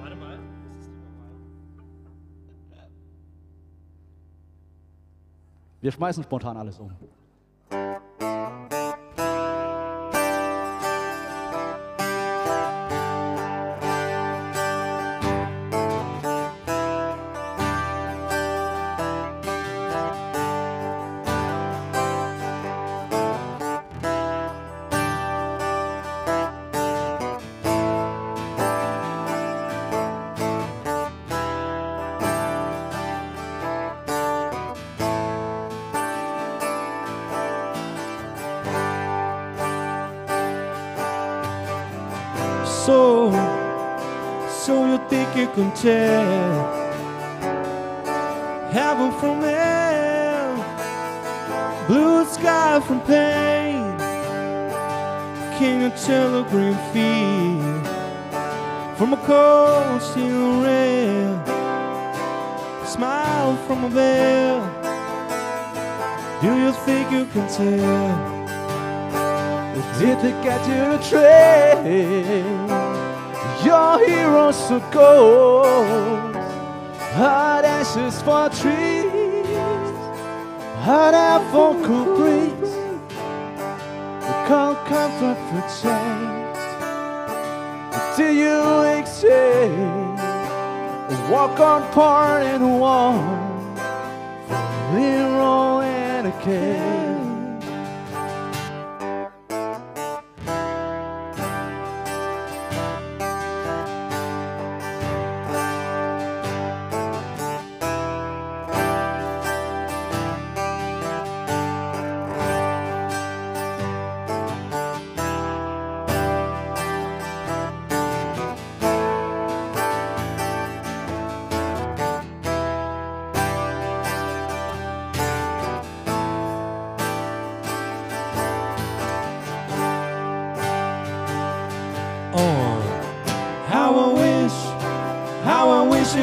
Warte mal. Wir schmeißen spontan alles um.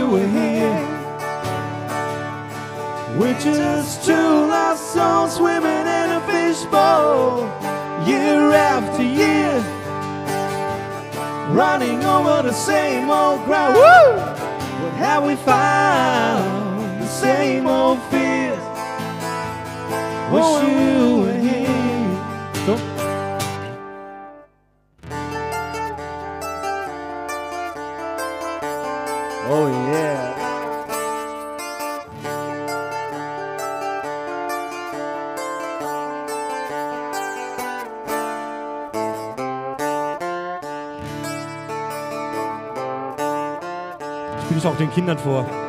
You were here. We're just two lost souls swimming in a fishbowl, year after year, running over the same old ground. Woo! What have we found? The same old fears. Wish you den Kindern vor. Ah.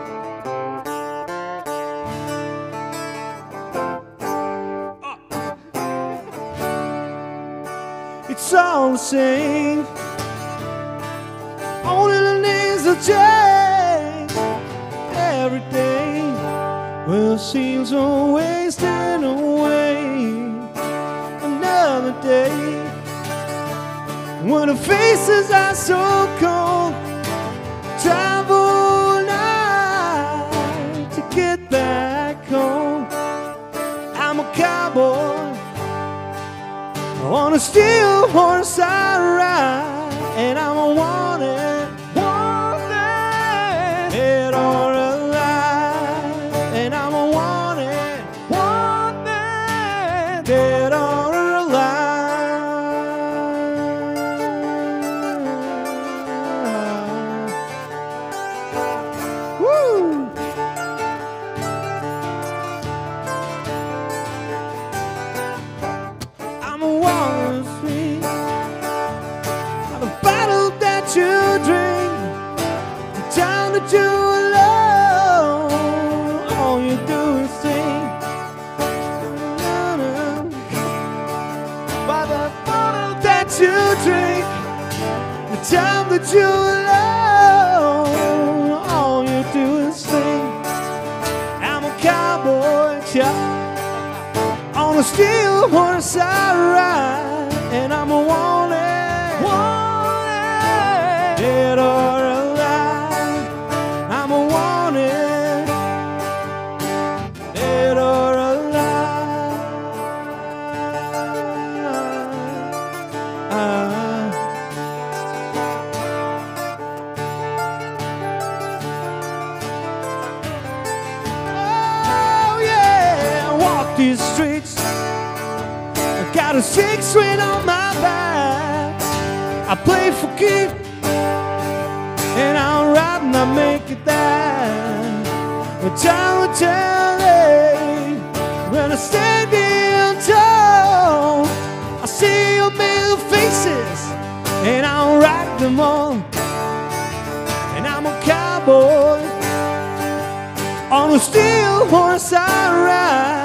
It's all the same. Only the names have changed every day. Well, seems a wasting away another day. When the faces are so these streets. I got a six string on my back. I play for keep, and ride and I'll make it there. The time will tell it when I stand in tall. I see your million faces, and I'll ride them all. And I'm a cowboy on a steel horse I ride,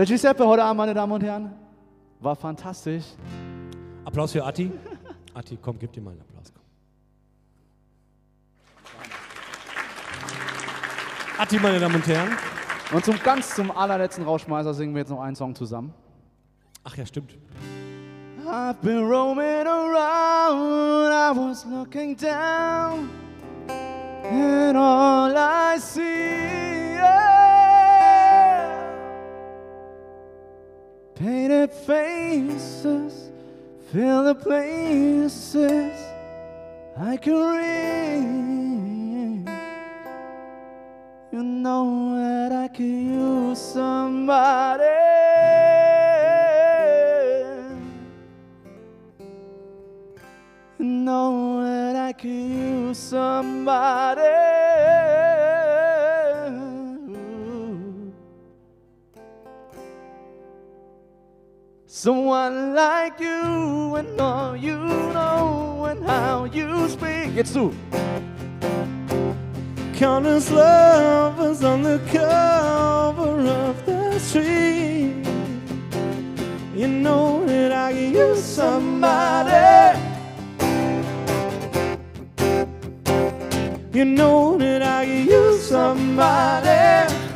Der Giuseppe heute Abend, meine Damen und Herren, war fantastisch. Applaus für Atti. Atti, komm, gib dir mal einen Applaus. Komm. Atti, meine Damen und Herren. Und zum ganz zum allerletzten Rauschmeißer singen wir jetzt noch einen Song zusammen. Ach ja, stimmt. I've been roaming around, I was looking down, and all I see yeah, painted faces fill the places I can read. You know that I could use somebody. You know that I could use somebody. Someone like you and all you know and how you speak. Jetzt du. Countless lovers on the cover of the street. You know that I can use somebody. You know that I can use somebody.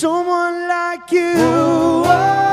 Someone like you.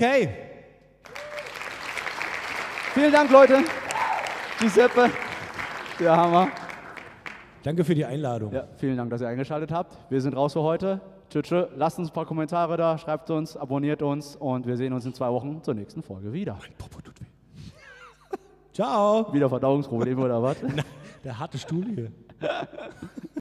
Okay. Vielen Dank, Leute. Giuseppe, der Hammer. Danke für die Einladung. Ja, vielen Dank, dass ihr eingeschaltet habt. Wir sind raus für heute. Tschüss, tschüss. Lasst uns ein paar Kommentare da, schreibt uns, abonniert uns und wir sehen uns in zwei Wochen zur nächsten Folge wieder. Popo tut weh. Ciao. Wieder Verdauungsprobleme oder was? Der harte Stuhl hier.